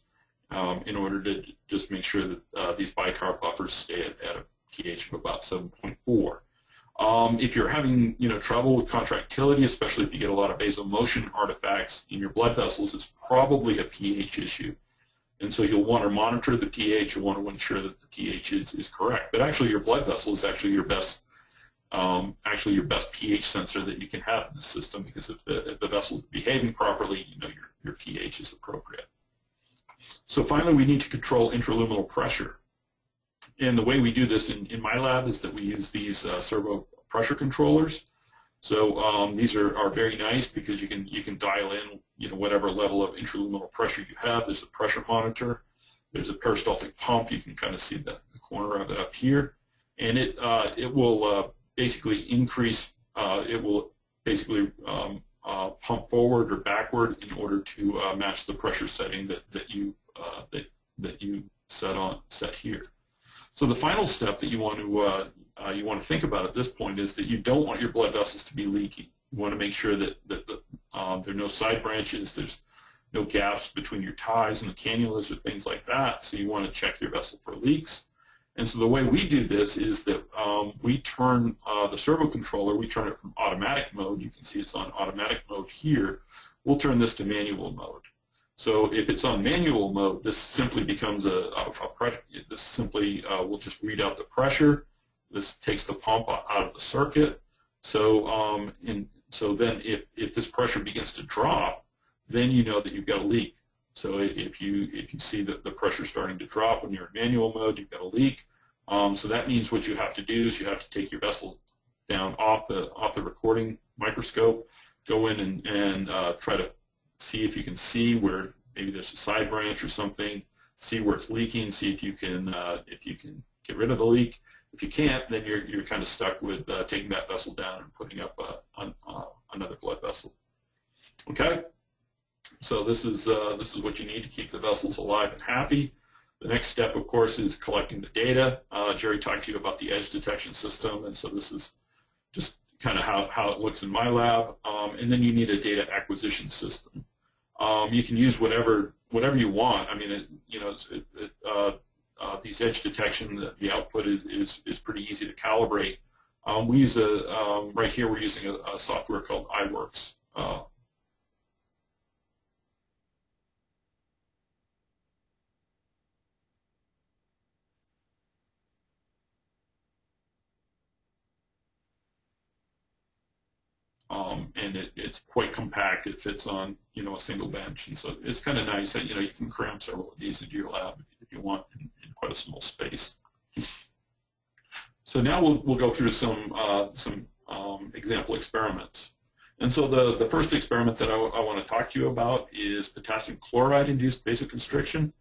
um, in order to just make sure that uh, these bicarb buffers stay at, at, a pH of about 7.4. Um, if you're having you know trouble with contractility, especially if you get a lot of basal motion artifacts in your blood vessels, it's probably a pH issue. And so you'll want to monitor the pH. You'll want to ensure that the pH is, is correct. But actually, your blood vessel is actually your best um, actually your best pH sensor that you can have in the system because if the, if the vessel is behaving properly, you know your, your pH is appropriate. So finally, we need to control intraluminal pressure. And the way we do this in, in my lab is that we use these uh, servo pressure controllers. So um, these are, are very nice because you can you can dial in you know whatever level of intraluminal pressure you have. There's a pressure monitor. There's a peristaltic pump. You can kind of see the, the corner of it up here, and it uh, it will uh, basically increase. Uh, it will basically um, uh, pump forward or backward in order to uh, match the pressure setting that, that you that, that you set on set here. So the final step that you want to uh, uh, you want to think about at this point is that you don't want your blood vessels to be leaky. You want to make sure that that, that um, there are no side branches, there's no gaps between your ties and the cannulas or things like that. So you want to check your vessel for leaks. And so the way we do this is that um, we turn uh, the servo controller, we turn it from automatic mode, you can see it's on automatic mode here, we'll turn this to manual mode. So if it's on manual mode, this simply becomes a, a, a pressure, this simply uh, will just read out the pressure, this takes the pump out of the circuit. So um, in, so then if, if this pressure begins to drop, then you know that you've got a leak. So if you if you see that the pressure starting to drop when you're in manual mode, you've got a leak. Um, so that means what you have to do is you have to take your vessel down off the off the recording microscope, go in and, and uh, try to see if you can see where maybe there's a side branch or something, see where it's leaking, see if you can uh, if you can get rid of the leak. If you can't, then you're you're kind of stuck with uh, taking that vessel down and putting up uh, uh, another blood vessel. Okay. So this is, uh, this is what you need to keep the vessels alive and happy. The next step, of course, is collecting the data. Uh, Jerry talked to you about the edge detection system, and so this is just kind of how, how it looks in my lab. Um, and then you need a data acquisition system. Um, you can use whatever whatever you want. I mean, it, you know, it, it, uh, uh, these edge detection, the, the output is, is, is, pretty easy to calibrate. Um, we use a, um, right here we're using a, a software called iWorx. Uh, um, and it, it's quite compact. It fits on you know a single bench, and so it's kind of nice that you know you can cram several of these into your lab if you want in, in quite a small space. So now we'll we'll go through some uh, some um, example experiments. And so the, the first experiment that I, I want to talk to you about is potassium chloride induced vasoconstriction.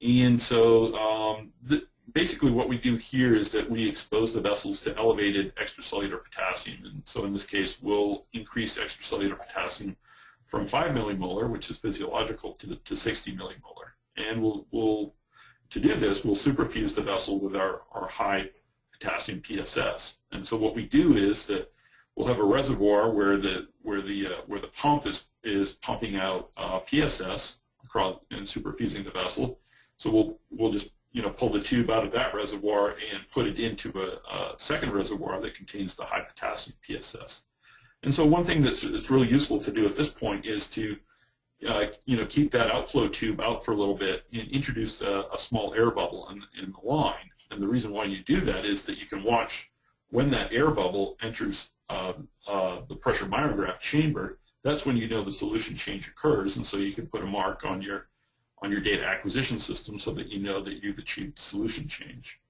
And so um, the, basically what we do here is that we expose the vessels to elevated extracellular potassium. And so in this case, we'll increase extracellular potassium from 5 millimolar, which is physiological, to, to 60 millimolar. And we'll, we'll, to do this, we'll superfuse the vessel with our, our high potassium PSS. And so what we do is that we'll have a reservoir where the where the uh, where the pump is is pumping out uh, PSS across and superfusing the vessel. So we'll we'll just you know, pull the tube out of that reservoir and put it into a, a second reservoir that contains the high potassium PSS. And so one thing that's, that's really useful to do at this point is to, uh, you know, keep that outflow tube out for a little bit and introduce a, a small air bubble in, in the line. And the reason why you do that is that you can watch when that air bubble enters uh, uh, the pressure myograph chamber, that's when you know the solution change occurs. And so you can put a mark on your on your data acquisition system so that you know that you've achieved solution change.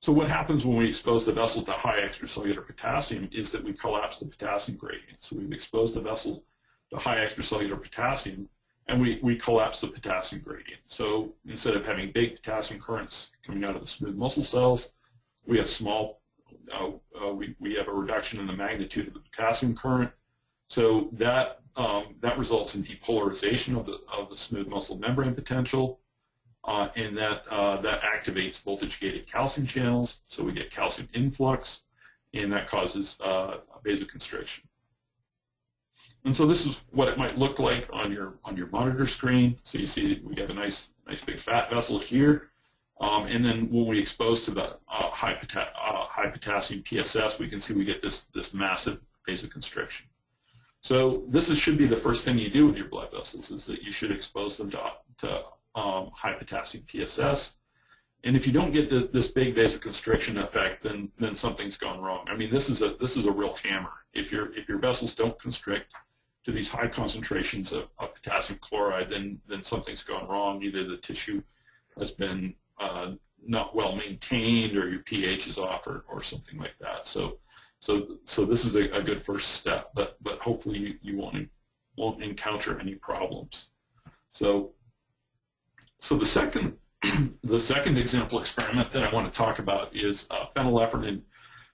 So what happens when we expose the vessel to high extracellular potassium is that we collapse the potassium gradient. So we've exposed the vessel to high extracellular potassium and we, we collapse the potassium gradient. So instead of having big potassium currents coming out of the smooth muscle cells, we have small, uh, uh, we, we have a reduction in the magnitude of the potassium current. So that um, that results in depolarization of the, of the smooth muscle membrane potential, uh, and that, uh, that activates voltage-gated calcium channels, so we get calcium influx, and that causes uh, vasoconstriction. And so this is what it might look like on your on your monitor screen. So you see we have a nice nice big fat vessel here, um, and then when we expose to the uh, high, pota uh, high potassium PSS, we can see we get this this massive vasoconstriction. So this is, should be the first thing you do with your blood vessels is that you should expose them to, to um, high potassium PSS. And if you don't get this, this big vasoconstriction effect, then then something's gone wrong. I mean, this is a this is a real hammer. If your if your vessels don't constrict to these high concentrations of, of potassium chloride, then then something's gone wrong. Either the tissue has been uh, not well maintained, or your pH is off, or, or something like that. So so, so this is a, a good first step, but, but hopefully you, you won't, won't encounter any problems. So, so the second, the second example experiment that I want to talk about is uh, phenylephrine,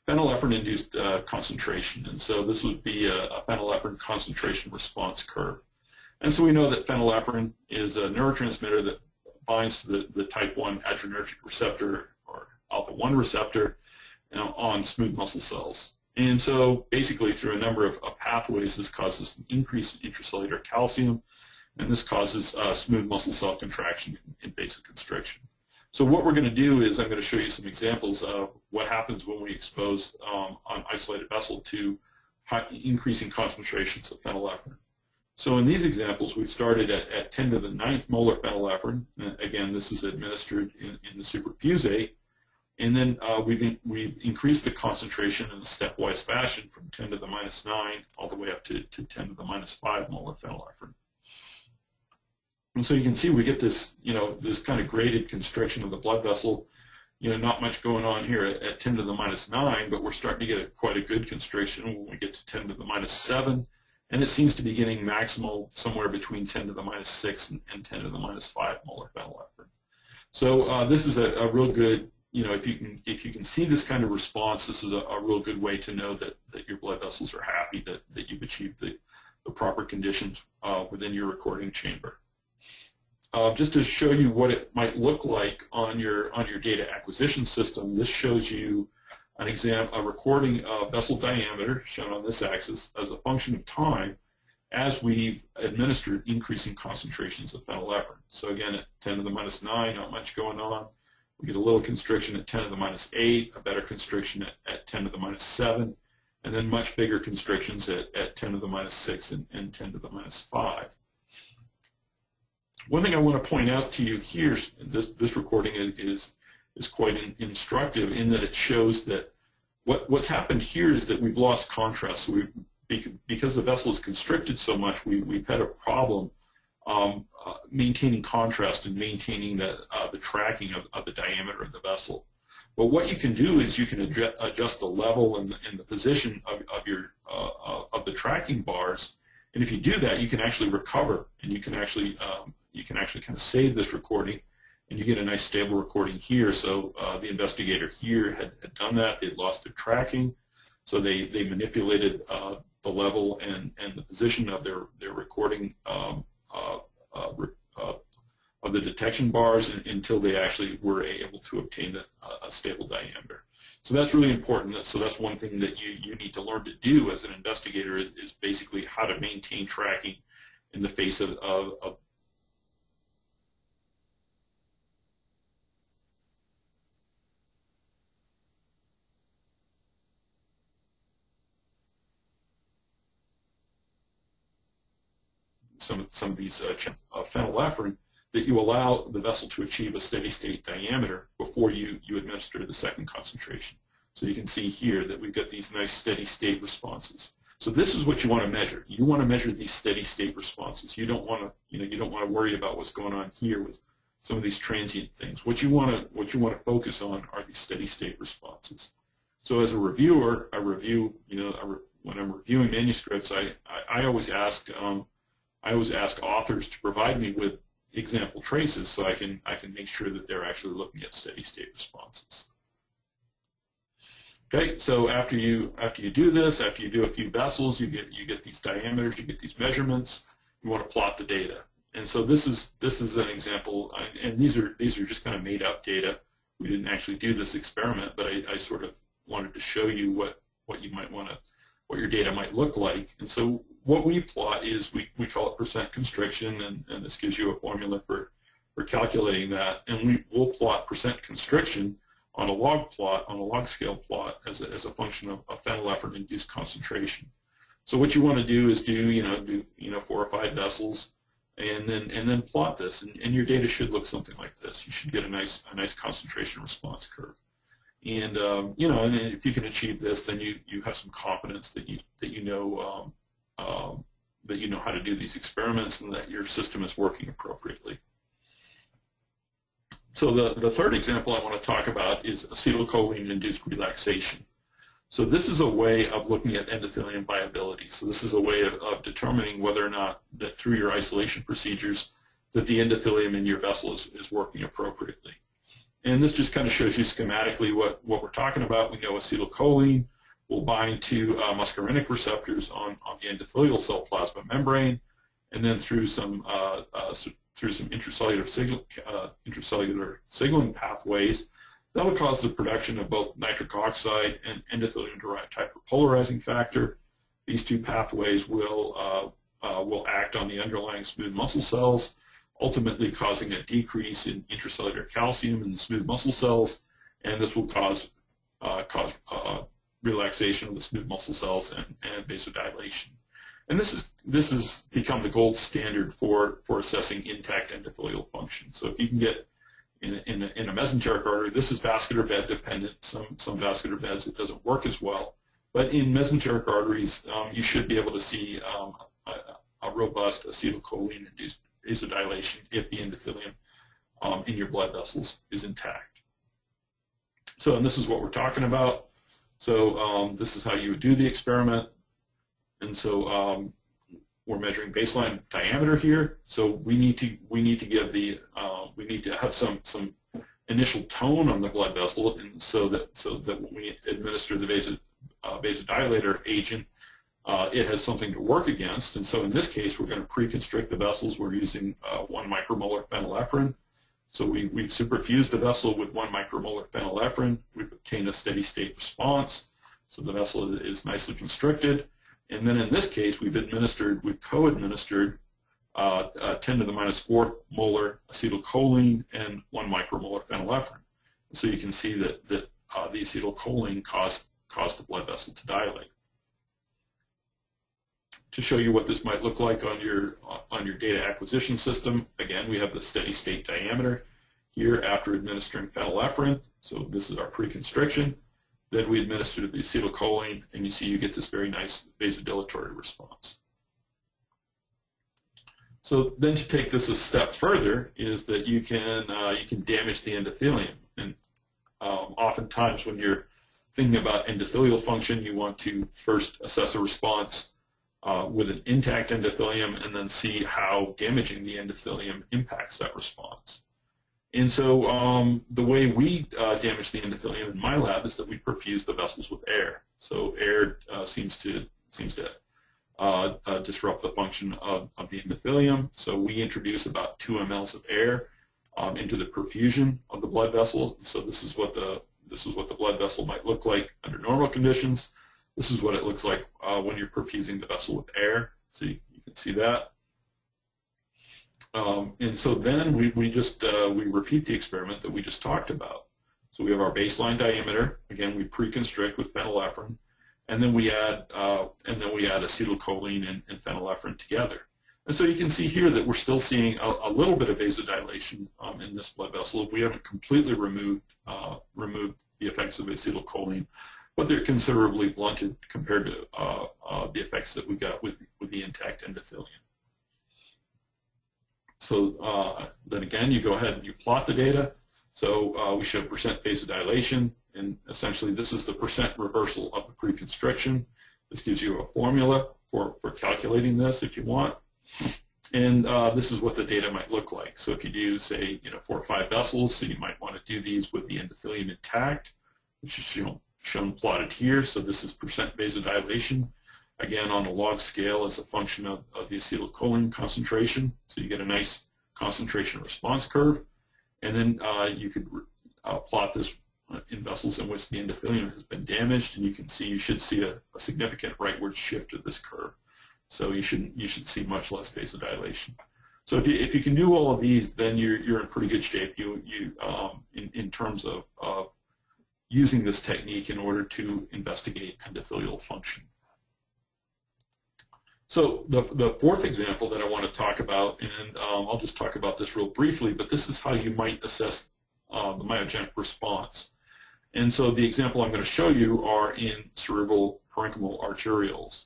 phenylephrine-induced uh, concentration. And so this would be a, a phenylephrine concentration response curve. And so we know that phenylephrine is a neurotransmitter that binds to the, the type 1 adrenergic receptor or alpha-1 receptor you know, on smooth muscle cells. And so basically through a number of, pathways, this causes an increase in intracellular calcium, and this causes uh, smooth muscle cell contraction and vasoconstriction. So what we're going to do is I'm going to show you some examples of what happens when we expose um, an isolated vessel to increasing concentrations of phenylephrine. So in these examples, we've started at, at 10 to the ninth molar phenylephrine. again, this is administered in, in the superfusate. And then uh, we've, we've increased the concentration in a stepwise fashion from 10 to the minus 9 all the way up to, to 10 to the minus 5 molar phenylephrine. And so you can see we get this, you know, this kind of graded constriction of the blood vessel. You know, not much going on here at, at 10 to the minus 9, but we're starting to get a, quite a good constriction when we get to 10 to the minus 7. And it seems to be getting maximal somewhere between 10 to the minus 6 and, and 10 to the minus 5 molar phenylephrine. So uh, this is a, a real good you know, if you can if you can see this kind of response, this is a, a real good way to know that, that your blood vessels are happy, that, that you've achieved the, the proper conditions uh, within your recording chamber. Uh, just to show you what it might look like on your on your data acquisition system, this shows you an exam a recording of vessel diameter shown on this axis as a function of time as we've administered increasing concentrations of phenylephrine. So again, at 10 to the minus 9, not much going on. We get a little constriction at 10 to the minus 8, a better constriction at, at 10 to the minus 7, and then much bigger constrictions at, at 10 to the minus 6 and, and 10 to the minus 5. One thing I want to point out to you here, this, this recording is, is quite in, instructive in that it shows that what, what's happened here is that we've lost contrast. So we, because the vessel is constricted so much, we, we've had a problem um, uh, maintaining contrast and maintaining the, uh, the tracking of, of, the diameter of the vessel. But what you can do is you can adjust, adjust the level and, and the position of, of your uh, uh, of the tracking bars, and if you do that, you can actually recover, and you can actually um, you can actually kind of save this recording, and you get a nice stable recording here. So uh, the investigator here had, had done that; they'd lost their tracking, so they they manipulated uh, the level and and the position of their their recording um, Uh, uh, uh, of the detection bars until they actually were able to obtain a, a, stable diameter. So that's really important. So that's one thing that you, you need to learn to do as an investigator is, is basically how to maintain tracking in the face of, of, of some some of these uh, uh, phenylephrine, that you allow the vessel to achieve a steady state diameter before you, you administer the second concentration. So you can see here that we've got these nice steady state responses. So this is what you want to measure. You want to measure these steady state responses. You don't want to, you know, you don't want to worry about what's going on here with some of these transient things. What you want to, what you want to focus on are these steady state responses. So as a reviewer, I review, you know, I re when I'm reviewing manuscripts, I, I, I always ask, um, I always ask authors to provide me with example traces so I can I can make sure that they're actually looking at steady state responses. Okay, so after you after you do this, after you do a few vessels, you get you get these diameters, you get these measurements. You want to plot the data, and so this is this is an example, and these are these are just kind of made up data. We didn't actually do this experiment, but I, I sort of wanted to show you what what you might want to what your data might look like. And so what we plot is we, we call it percent constriction, and, and this gives you a formula for, for calculating that. And we will plot percent constriction on a log plot, on a log scale plot, as a, as a function of, of phenylephrine-induced concentration. So what you want to do is do, you know, do, you know, four or five vessels, and then and then plot this, and, and your data should look something like this. You should get a nice a nice concentration response curve. And um, you know, and if you can achieve this, then you you have some confidence that you that you know um, um, that you know how to do these experiments and that your system is working appropriately. So the, the third example I want to talk about is acetylcholine-induced relaxation. So this is a way of looking at endothelium viability. So this is a way of, of, determining whether or not that through your isolation procedures that the endothelium in your vessel is, is working appropriately. And this just kind of shows you schematically what, what we're talking about. We know acetylcholine will bind to uh, muscarinic receptors on, on the endothelial cell plasma membrane, and then through some uh, uh, through some intracellular, signal, uh, intracellular signaling pathways, that will cause the production of both nitric oxide and endothelium-derived hyperpolarizing factor. These two pathways will uh, uh, will act on the underlying smooth muscle cells ultimately causing a decrease in intracellular calcium in the smooth muscle cells, and this will cause cause relaxation of the smooth muscle cells and, and vasodilation. And this is this has become the gold standard for for assessing intact endothelial function. So if you can get in in a, in a mesenteric artery, this is vascular bed dependent. Some some vascular beds it doesn't work as well, but in mesenteric arteries, um, you should be able to see um, a, a robust acetylcholine induced vasodilation if the endothelium um, in your blood vessels is intact. So, and this is what we're talking about. So um, this is how you would do the experiment. And so um, we're measuring baseline diameter here. So we need to we need to give the uh, we need to have some some initial tone on the blood vessel, and so that so that when we administer the vasod, uh, vasodilator agent, uh, it has something to work against. And so in this case, we're going to pre-constrict the vessels. We're using uh, one micromolar phenylephrine. So we, we've superfused the vessel with one micromolar phenylephrine. We've obtained a steady state response. So the vessel is nicely constricted. And then in this case, we've administered, we've co-administered uh, uh, 10 to the minus 4th molar acetylcholine and 1 micromolar phenylephrine. So you can see that, that uh, the acetylcholine caused, caused the blood vessel to dilate. To show you what this might look like on your, on your data acquisition system, again, we have the steady state diameter here after administering phenylephrine. So this is our pre-constriction. Then we administer the acetylcholine, and you see you get this very nice vasodilatory response. So then to take this a step further is that you can uh, you can damage the endothelium, and um, oftentimes when you're thinking about endothelial function, you want to first assess a response uh, with an intact endothelium and then see how damaging the endothelium impacts that response. And so um, the way we uh, damage the endothelium in my lab is that we perfuse the vessels with air. So air uh, seems to seems to uh, uh, disrupt the function of, of, the endothelium. So we introduce about 2 mLs of air um, into the perfusion of the blood vessel. So this is what the this is what the blood vessel might look like under normal conditions. This is what it looks like uh, when you're perfusing the vessel with air. So you, you can see that. Um, and so then we, we just uh, we repeat the experiment that we just talked about. So we have our baseline diameter. Again, we pre-constrict with phenylephrine, and then we add uh, and then we add acetylcholine and, and, phenylephrine together. And so you can see here that we're still seeing a, a little bit of vasodilation um, in this blood vessel. We haven't completely removed uh, removed the effects of acetylcholine, but they're considerably blunted compared to uh, uh, the effects that we got with with the intact endothelium. So uh, then again, you go ahead and you plot the data. So uh, we show percent vasodilation, and essentially this is the percent reversal of the pre-constriction. This gives you a formula for, for calculating this if you want. And uh, this is what the data might look like. So if you do, say, you know, four or five vessels, so you might want to do these with the endothelium intact, which is shown plotted here. So this is percent vasodilation again on a log scale as a function of, of the acetylcholine concentration. So you get a nice concentration response curve. And then uh, you could uh, plot this in vessels in which the endothelium has been damaged, and you can see you should see a, a, significant rightward shift of this curve. So you should you should see much less vasodilation. So if you if you can do all of these, then you're you're in pretty good shape. You you um, in in terms of of using this technique in order to investigate endothelial function. So the, the fourth example that I want to talk about, and um, I'll just talk about this real briefly, but this is how you might assess uh, the myogenic response. And so the example I'm going to show you are in cerebral parenchymal arterioles.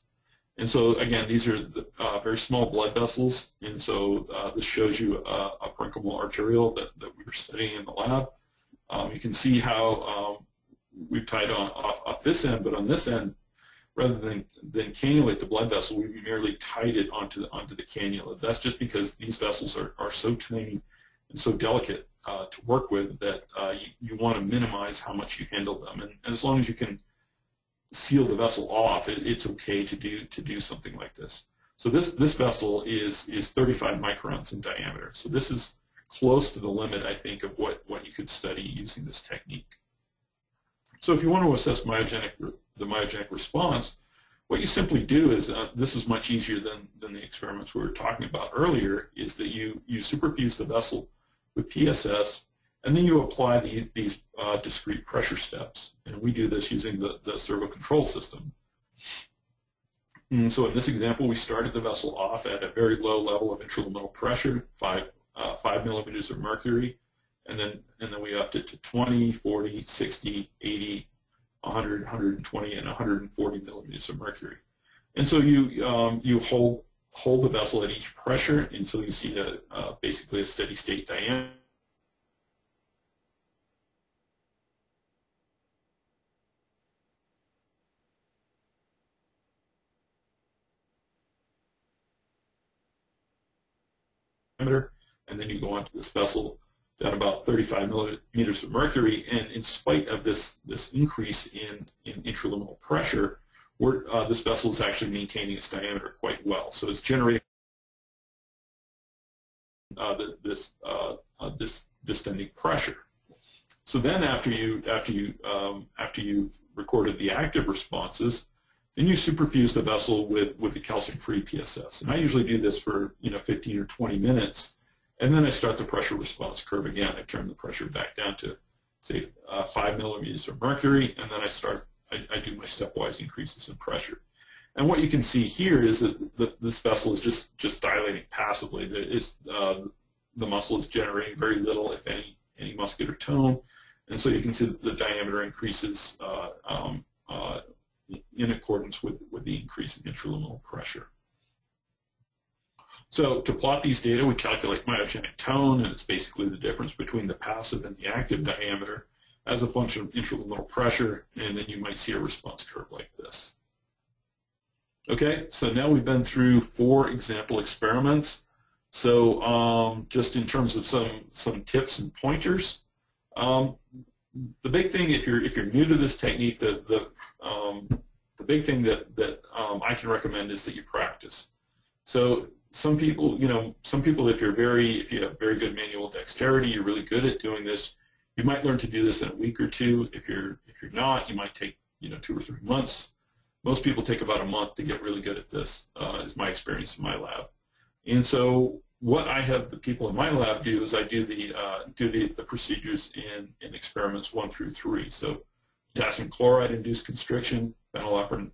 And so again, these are the, uh, very small blood vessels, and so uh, this shows you a, a parenchymal arteriole that, that we were studying in the lab. Um, you can see how um, we've tied on off, off this end, but on this end, rather than, than cannulate the blood vessel, we merely tied it onto the, onto the cannula. That's just because these vessels are, are so tiny and so delicate uh, to work with that uh, you, you want to minimize how much you handle them. And, and, as long as you can seal the vessel off, it, it's okay to do to do something like this. So this this vessel is is 35 microns in diameter. So this is close to the limit, I think, of what what you could study using this technique. So if you want to assess myogenic the myogenic response, what you simply do is, uh, this is much easier than, than the experiments we were talking about earlier, is that you, you superfuse the vessel with PSS, and then you apply the, these uh, discrete pressure steps. And we do this using the, the servo control system. And so in this example, we started the vessel off at a very low level of intraluminal pressure, five, uh, five millimeters of mercury, and then, and then we upped it to 20, 40, 60, 80, 100, 120, and 140 millimeters of mercury. And so you um, you hold hold the vessel at each pressure until you see a, uh, basically a steady state diameter. and then you go onto this vessel down about 35 millimeters of mercury. And in spite of this, this increase in, in intraluminal pressure, uh, this vessel is actually maintaining its diameter quite well. So it's generating uh, this, uh, uh, this distending pressure. So then after you, after, you, um, after you've recorded the active responses, then you superfuse the vessel with, with the calcium-free PSS. And I usually do this for you know 15 or 20 minutes and then I start the pressure response curve again. I turn the pressure back down to, say, uh, 5 millimeters of mercury, and then I start, I, I, do my stepwise increases in pressure. And what you can see here is that the, this vessel is just, just dilating passively. The, uh, the muscle is generating very little, if any, any muscular tone. And so you can see that the diameter increases uh, um, uh, in accordance with, with the increase in intraluminal pressure. So to plot these data, we calculate myogenic tone, and it's basically the difference between the passive and the active diameter as a function of intraluminal pressure, and then you might see a response curve like this. Okay, so now we've been through four example experiments. So um, just in terms of some, some tips and pointers, um, the big thing if you're if you're new to this technique, the the um, the big thing that that um, I can recommend is that you practice. So some people, you know, some people if you're very if you have very good manual dexterity, you're really good at doing this. You might learn to do this in a week or two. If you're if you're not, you might take you know two or three months. Most people take about a month to get really good at this. Uh, is my experience in my lab. And so what I have the people in my lab do is I do the uh, do the, the procedures in, in experiments one through three. So potassium chloride induced constriction, phenylephrine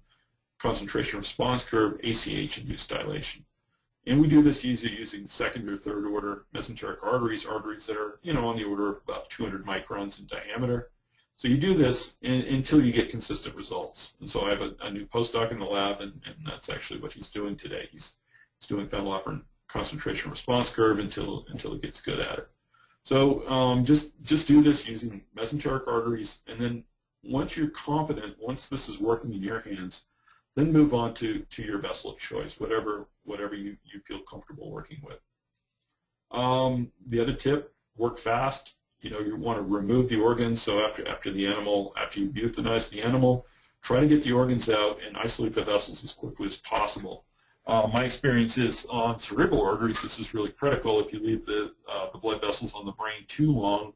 concentration response curve, ACH induced dilation. And we do this usually using second or third order mesenteric arteries, arteries that are you know on the order of about 200 microns in diameter. So you do this in, until you get consistent results. And so I have a, a new postdoc in the lab, and, and, that's actually what he's doing today. He's, he's doing phenylephrine concentration response curve until until it gets good at it. So um, just just do this using mesenteric arteries, and then once you're confident, once this is working in your hands, then move on to to your vessel of choice, whatever whatever you you feel comfortable working with. Um, the other tip: work fast. You know, you want to remove the organs. So after after the animal, after you euthanize the animal, try to get the organs out and isolate the vessels as quickly as possible. Uh, my experience is on cerebral arteries, this is really critical. If you leave the, uh, the blood vessels on the brain too long,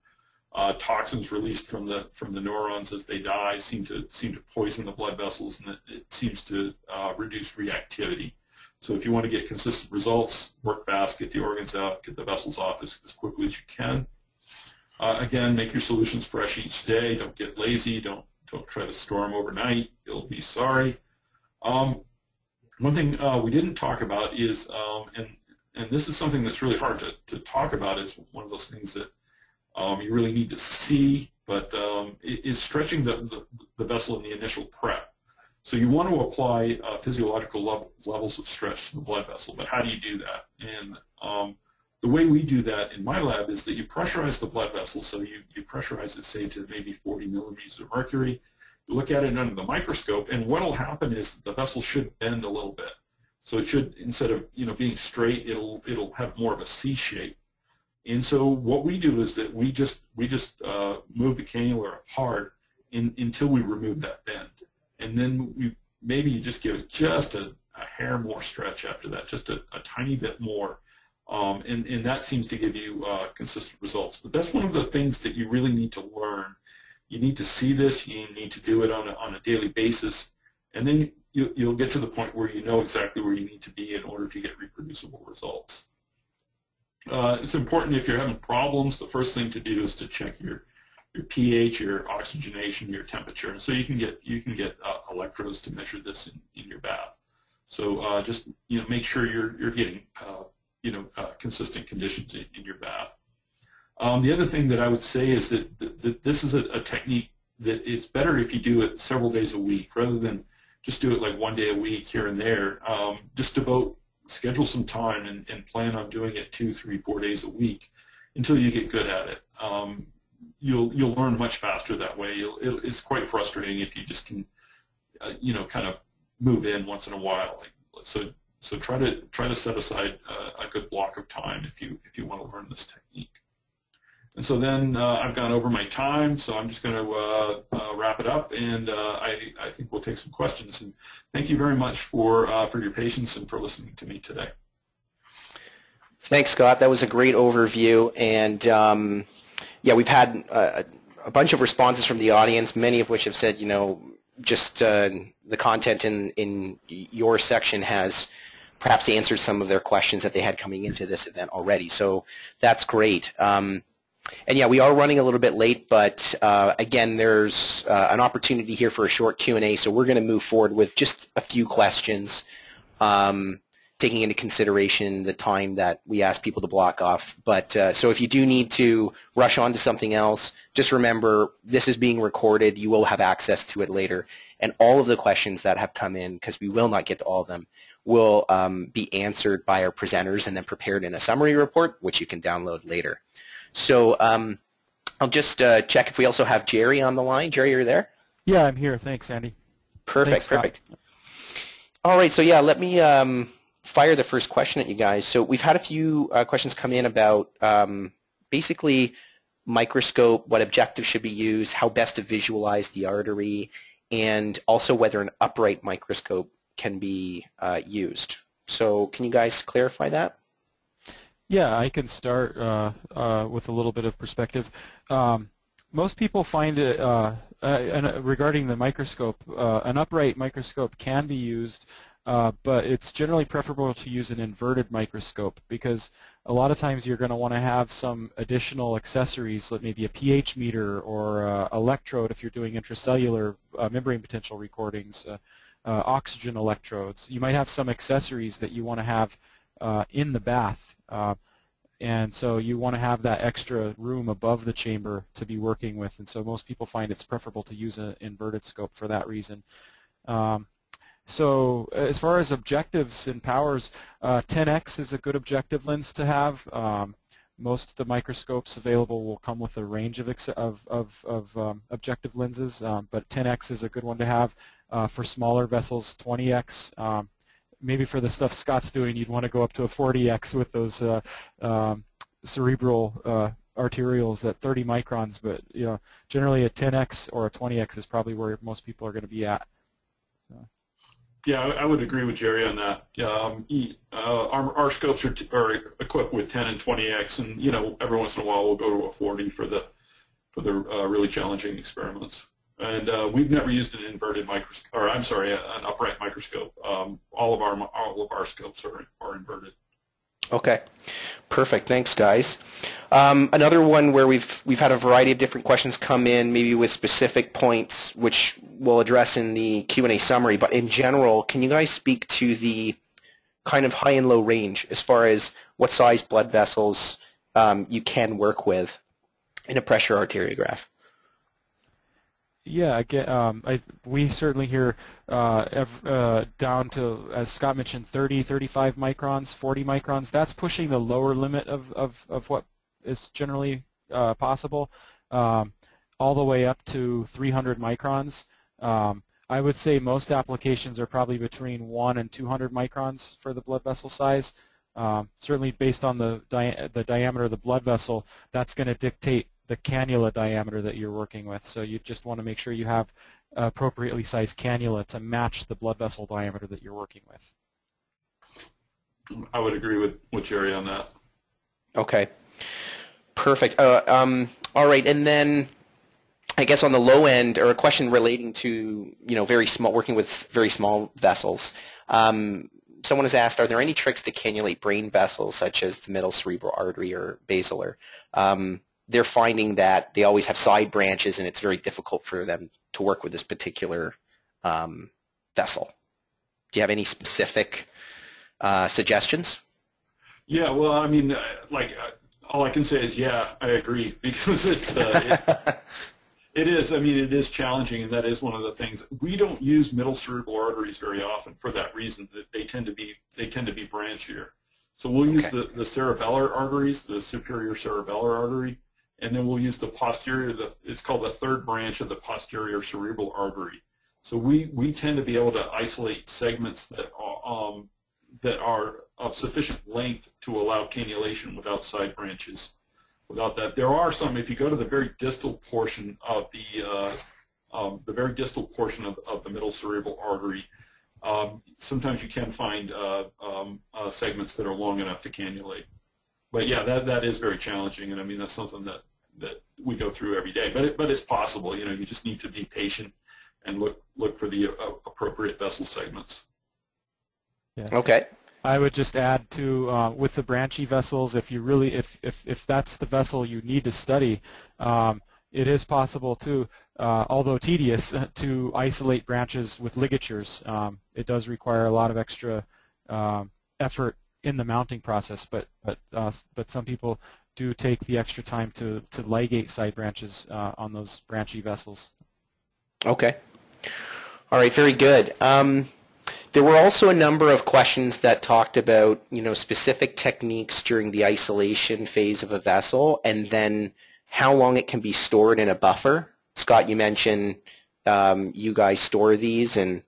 uh, toxins released from the from the neurons as they die seem to seem to poison the blood vessels, and it, it seems to uh, reduce reactivity. So if you want to get consistent results, work fast, get the organs out, get the vessels off as, as quickly as you can. Uh, again, make your solutions fresh each day. Don't get lazy. Don't don't try to store them overnight. You'll be sorry. Um, one thing uh, we didn't talk about is, um, and and this is something that's really hard to, to talk about. It's one of those things that um, you really need to see, but um, is stretching the, the, the, vessel in the initial prep. So you want to apply uh, physiological level, levels of stretch to the blood vessel, but how do you do that? And um, the way we do that in my lab is that you pressurize the blood vessel, so you, you pressurize it, say, to maybe 40 millimeters of mercury, you look at it under the microscope, and what will happen is the vessel should bend a little bit. So it should, instead of you know being straight, it'll it'll have more of a C shape. And so what we do is that we just we just uh, move the cannula apart in, until we remove that bend, and then we maybe you just give it just a, a hair more stretch after that, just a, a tiny bit more. Um, and, and that seems to give you uh, consistent results. But that's one of the things that you really need to learn you need to see this. You need to do it on a, on a daily basis. And then you, you'll get to the point where you know exactly where you need to be in order to get reproducible results. Uh, it's important if you're having problems, the first thing to do is to check your your pH, your oxygenation, your temperature. And so you can get you can get uh, electrodes to measure this in, in your bath. So uh, just you know make sure you're you're getting uh, you know uh, consistent conditions in, in your bath. Um, the other thing that I would say is that, that, that this is a, a, technique that it's better if you do it several days a week rather than just do it like one day a week here and there. Um, just devote, schedule some time and, and, plan on doing it two, three, four days a week until you get good at it. Um, you'll you'll learn much faster that way. It, it's quite frustrating if you just can, uh, you know, kind of move in once in a while. Like, so so try to try to set aside a, a good block of time if you if you want to learn this technique. And so then uh, I've gone over my time, so I'm just going to uh, uh, wrap it up, and uh, I, I think we'll take some questions. And thank you very much for, uh, for your patience and for listening to me today. Thanks, Scott. That was a great overview. And um, yeah, we've had a, a, bunch of responses from the audience, many of which have said, you know, just uh, the content in, in your section has perhaps answered some of their questions that they had coming into this event already. So that's great. Um, and yeah, we are running a little bit late, but uh, again, there's uh, an opportunity here for a short Q&A, so we're going to move forward with just a few questions, um, taking into consideration the time that we ask people to block off. But uh, so if you do need to rush on to something else, just remember this is being recorded. You will have access to it later. And all of the questions that have come in, because we will not get to all of them, will um, be answered by our presenters and then prepared in a summary report, which you can download later. So um, I'll just uh, check if we also have Jerry on the line. Jerry, are you there? Yeah, I'm here. Thanks, Andy. Perfect, Thanks, Scott. perfect. All right, so yeah, let me um, fire the first question at you guys. So we've had a few uh, questions come in about um, basically microscope, what objective should be used, how best to visualize the artery, and also whether an upright microscope can be uh, used. So can you guys clarify that? Yeah, I can start uh, uh, with a little bit of perspective. Um, most people find it, uh, uh uh, regarding the microscope, uh, an upright microscope can be used, but it's generally preferable to use an inverted microscope because a lot of times you're going to want to have some additional accessories, like maybe a pH meter or electrode if you're doing intracellular membrane potential recordings, oxygen electrodes. You might have some accessories that you want to have in the bath uh, and so you want to have that extra room above the chamber to be working with. And so most people find it's preferable to use an inverted scope for that reason. Um, so as far as objectives and powers, uh, 10x is a good objective lens to have. Um, most of the microscopes available will come with a range of, of, of, of um, objective lenses, um, but 10x is a good one to have. Uh, for smaller vessels, 20x. Maybe for the stuff Scott's doing, you'd want to go up to a 40x with those uh, um, cerebral uh, arterioles at 30 microns, but you know, generally a 10x or a 20x is probably where most people are going to be at. Yeah, I would agree with Jerry on that. Um, uh, our, our, scopes are, are, equipped with 10 and 20x, and you know, every once in a while we'll go to a 40 for the for the uh, really challenging experiments. And uh, we've never used an inverted microscope, or I'm sorry, an upright microscope. Um, all of our all of our scopes are are inverted. Okay, perfect. Thanks, guys. Um, another one where we've we've had a variety of different questions come in, maybe with specific points, which we'll address in the Q and A summary. But in general, can you guys speak to the kind of high and low range as far as what size blood vessels um, you can work with in a pressure arteriograph? Yeah, again, um, I, we certainly hear uh, ev- uh, down to, as Scott mentioned, 30, 35 microns, 40 microns. That's pushing the lower limit of, of, of what is generally uh, possible, um, all the way up to 300 microns. Um, I would say most applications are probably between 1 and 200 microns for the blood vessel size. Um, certainly based on the, di- the diameter of the blood vessel, that's going to dictate the cannula diameter that you're working with. So you just want to make sure you have appropriately sized cannula to match the blood vessel diameter that you're working with. I would agree with, with Jerry on that. Okay. Perfect. Uh, um, all right, and then I guess on the low end, or a question relating to you know very small, working with very small vessels. Um, someone has asked, are there any tricks to cannulate brain vessels, such as the middle cerebral artery or basilar? Um, they're finding that they always have side branches and it's very difficult for them to work with this particular um, vessel. Do you have any specific uh, suggestions? Yeah, well, I mean, uh, like, uh, all I can say is, yeah, I agree because it's, uh, it, it is. I mean, it is challenging, and that is one of the things. We don't use middle cerebral arteries very often for that reason. That they tend to be they tend to be branchier. So we'll use the, the cerebellar arteries, the superior cerebellar artery, and then we'll use the posterior, the, it's called the third branch of the posterior cerebral artery. So we, we tend to be able to isolate segments that are, um, that are of sufficient length to allow cannulation without side branches. Without that, there are some, if you go to the very distal portion of the, uh, um, the very distal portion of, of the middle cerebral artery, um, sometimes you can find uh, um, uh, segments that are long enough to cannulate. But yeah, that, that is very challenging, and I mean that's something that that we go through every day. But it, but it's possible. You know, you just need to be patient and look look for the uh, appropriate vessel segments. Yeah. Okay. I would just add to uh, with the branchy vessels, if you really, if, if, if that's the vessel you need to study, um, it is possible to, uh, although tedious, to isolate branches with ligatures. Um, it does require a lot of extra um, effort in the mounting process, but but uh, but some people do take the extra time to to ligate side branches uh, on those branchy vessels. Okay. All right. Very good. Um, there were also a number of questions that talked about you know specific techniques during the isolation phase of a vessel, and then how long it can be stored in a buffer. Scott, you mentioned um, you guys store these, and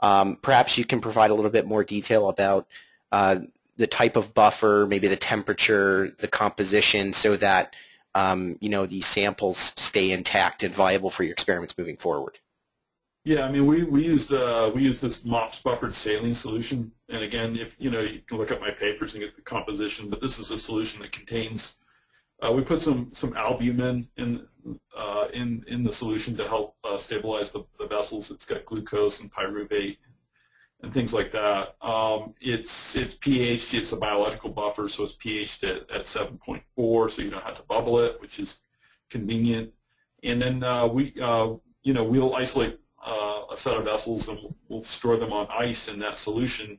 um, perhaps you can provide a little bit more detail about uh, the type of buffer, maybe the temperature, the composition, so that um, you know these samples stay intact and viable for your experiments moving forward. Yeah, I mean, we we used uh, we used this MOPS buffered saline solution, and again, if you know, you can look at my papers and get the composition. But this is a solution that contains. Uh, we put some some albumin in uh, in in the solution to help uh, stabilize the, the vessels. It's got glucose and pyruvate and things like that. Um, it's it's pH. It's a biological buffer, so it's pH at, at 7.4, so you don't have to bubble it, which is convenient. And then uh, we uh, you know we'll isolate uh, a set of vessels and we'll store them on ice in that solution.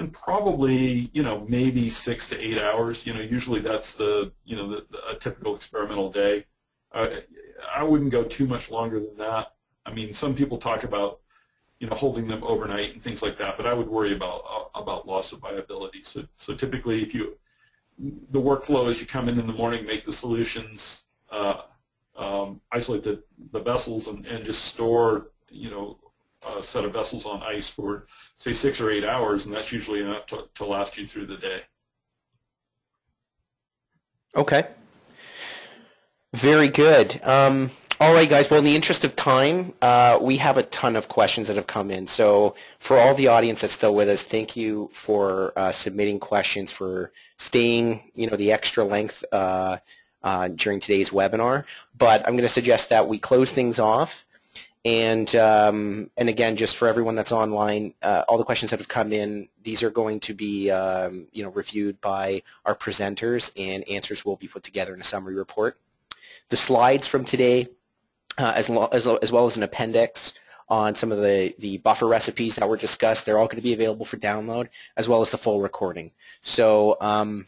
And probably, you know, maybe six to eight hours. You know, usually that's the, you know, the, the, a typical experimental day. I wouldn't go too much longer than that. I mean, some people talk about, you know, holding them overnight and things like that, but I would worry about uh, about loss of viability. So, so typically, if you, the workflow is you come in in the morning, make the solutions, uh, um, isolate the, the vessels, and, and just store, you know, a set of vessels on ice for, say, six or eight hours, and that's usually enough to, to last you through the day. Okay. Very good. Um, all right, guys. Well, in the interest of time, uh, we have a ton of questions that have come in. So for all the audience that's still with us, thank you for uh, submitting questions, for staying, you know, the extra length uh, uh during today's webinar. But I'm going to suggest that we close things off. And um, and again, just for everyone that's online, uh, all the questions that have come in, these are going to be um, you know reviewed by our presenters, and answers will be put together in a summary report the slides from today, uh, as, lo- as, as well as an appendix on some of the, the buffer recipes that were discussed. They're all going to be available for download, as well as the full recording. So um,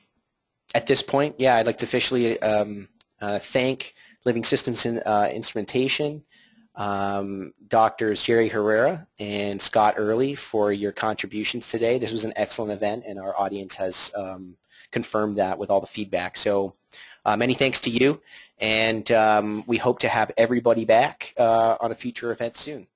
at this point, yeah, I'd like to officially um, uh, thank Living Systems in, uh, Instrumentation, um, Doctors Jerry Herrera and Scott Earley for your contributions today. This was an excellent event, and our audience has um, confirmed that with all the feedback. So many thanks to you, and um, we hope to have everybody back uh, on a future event soon.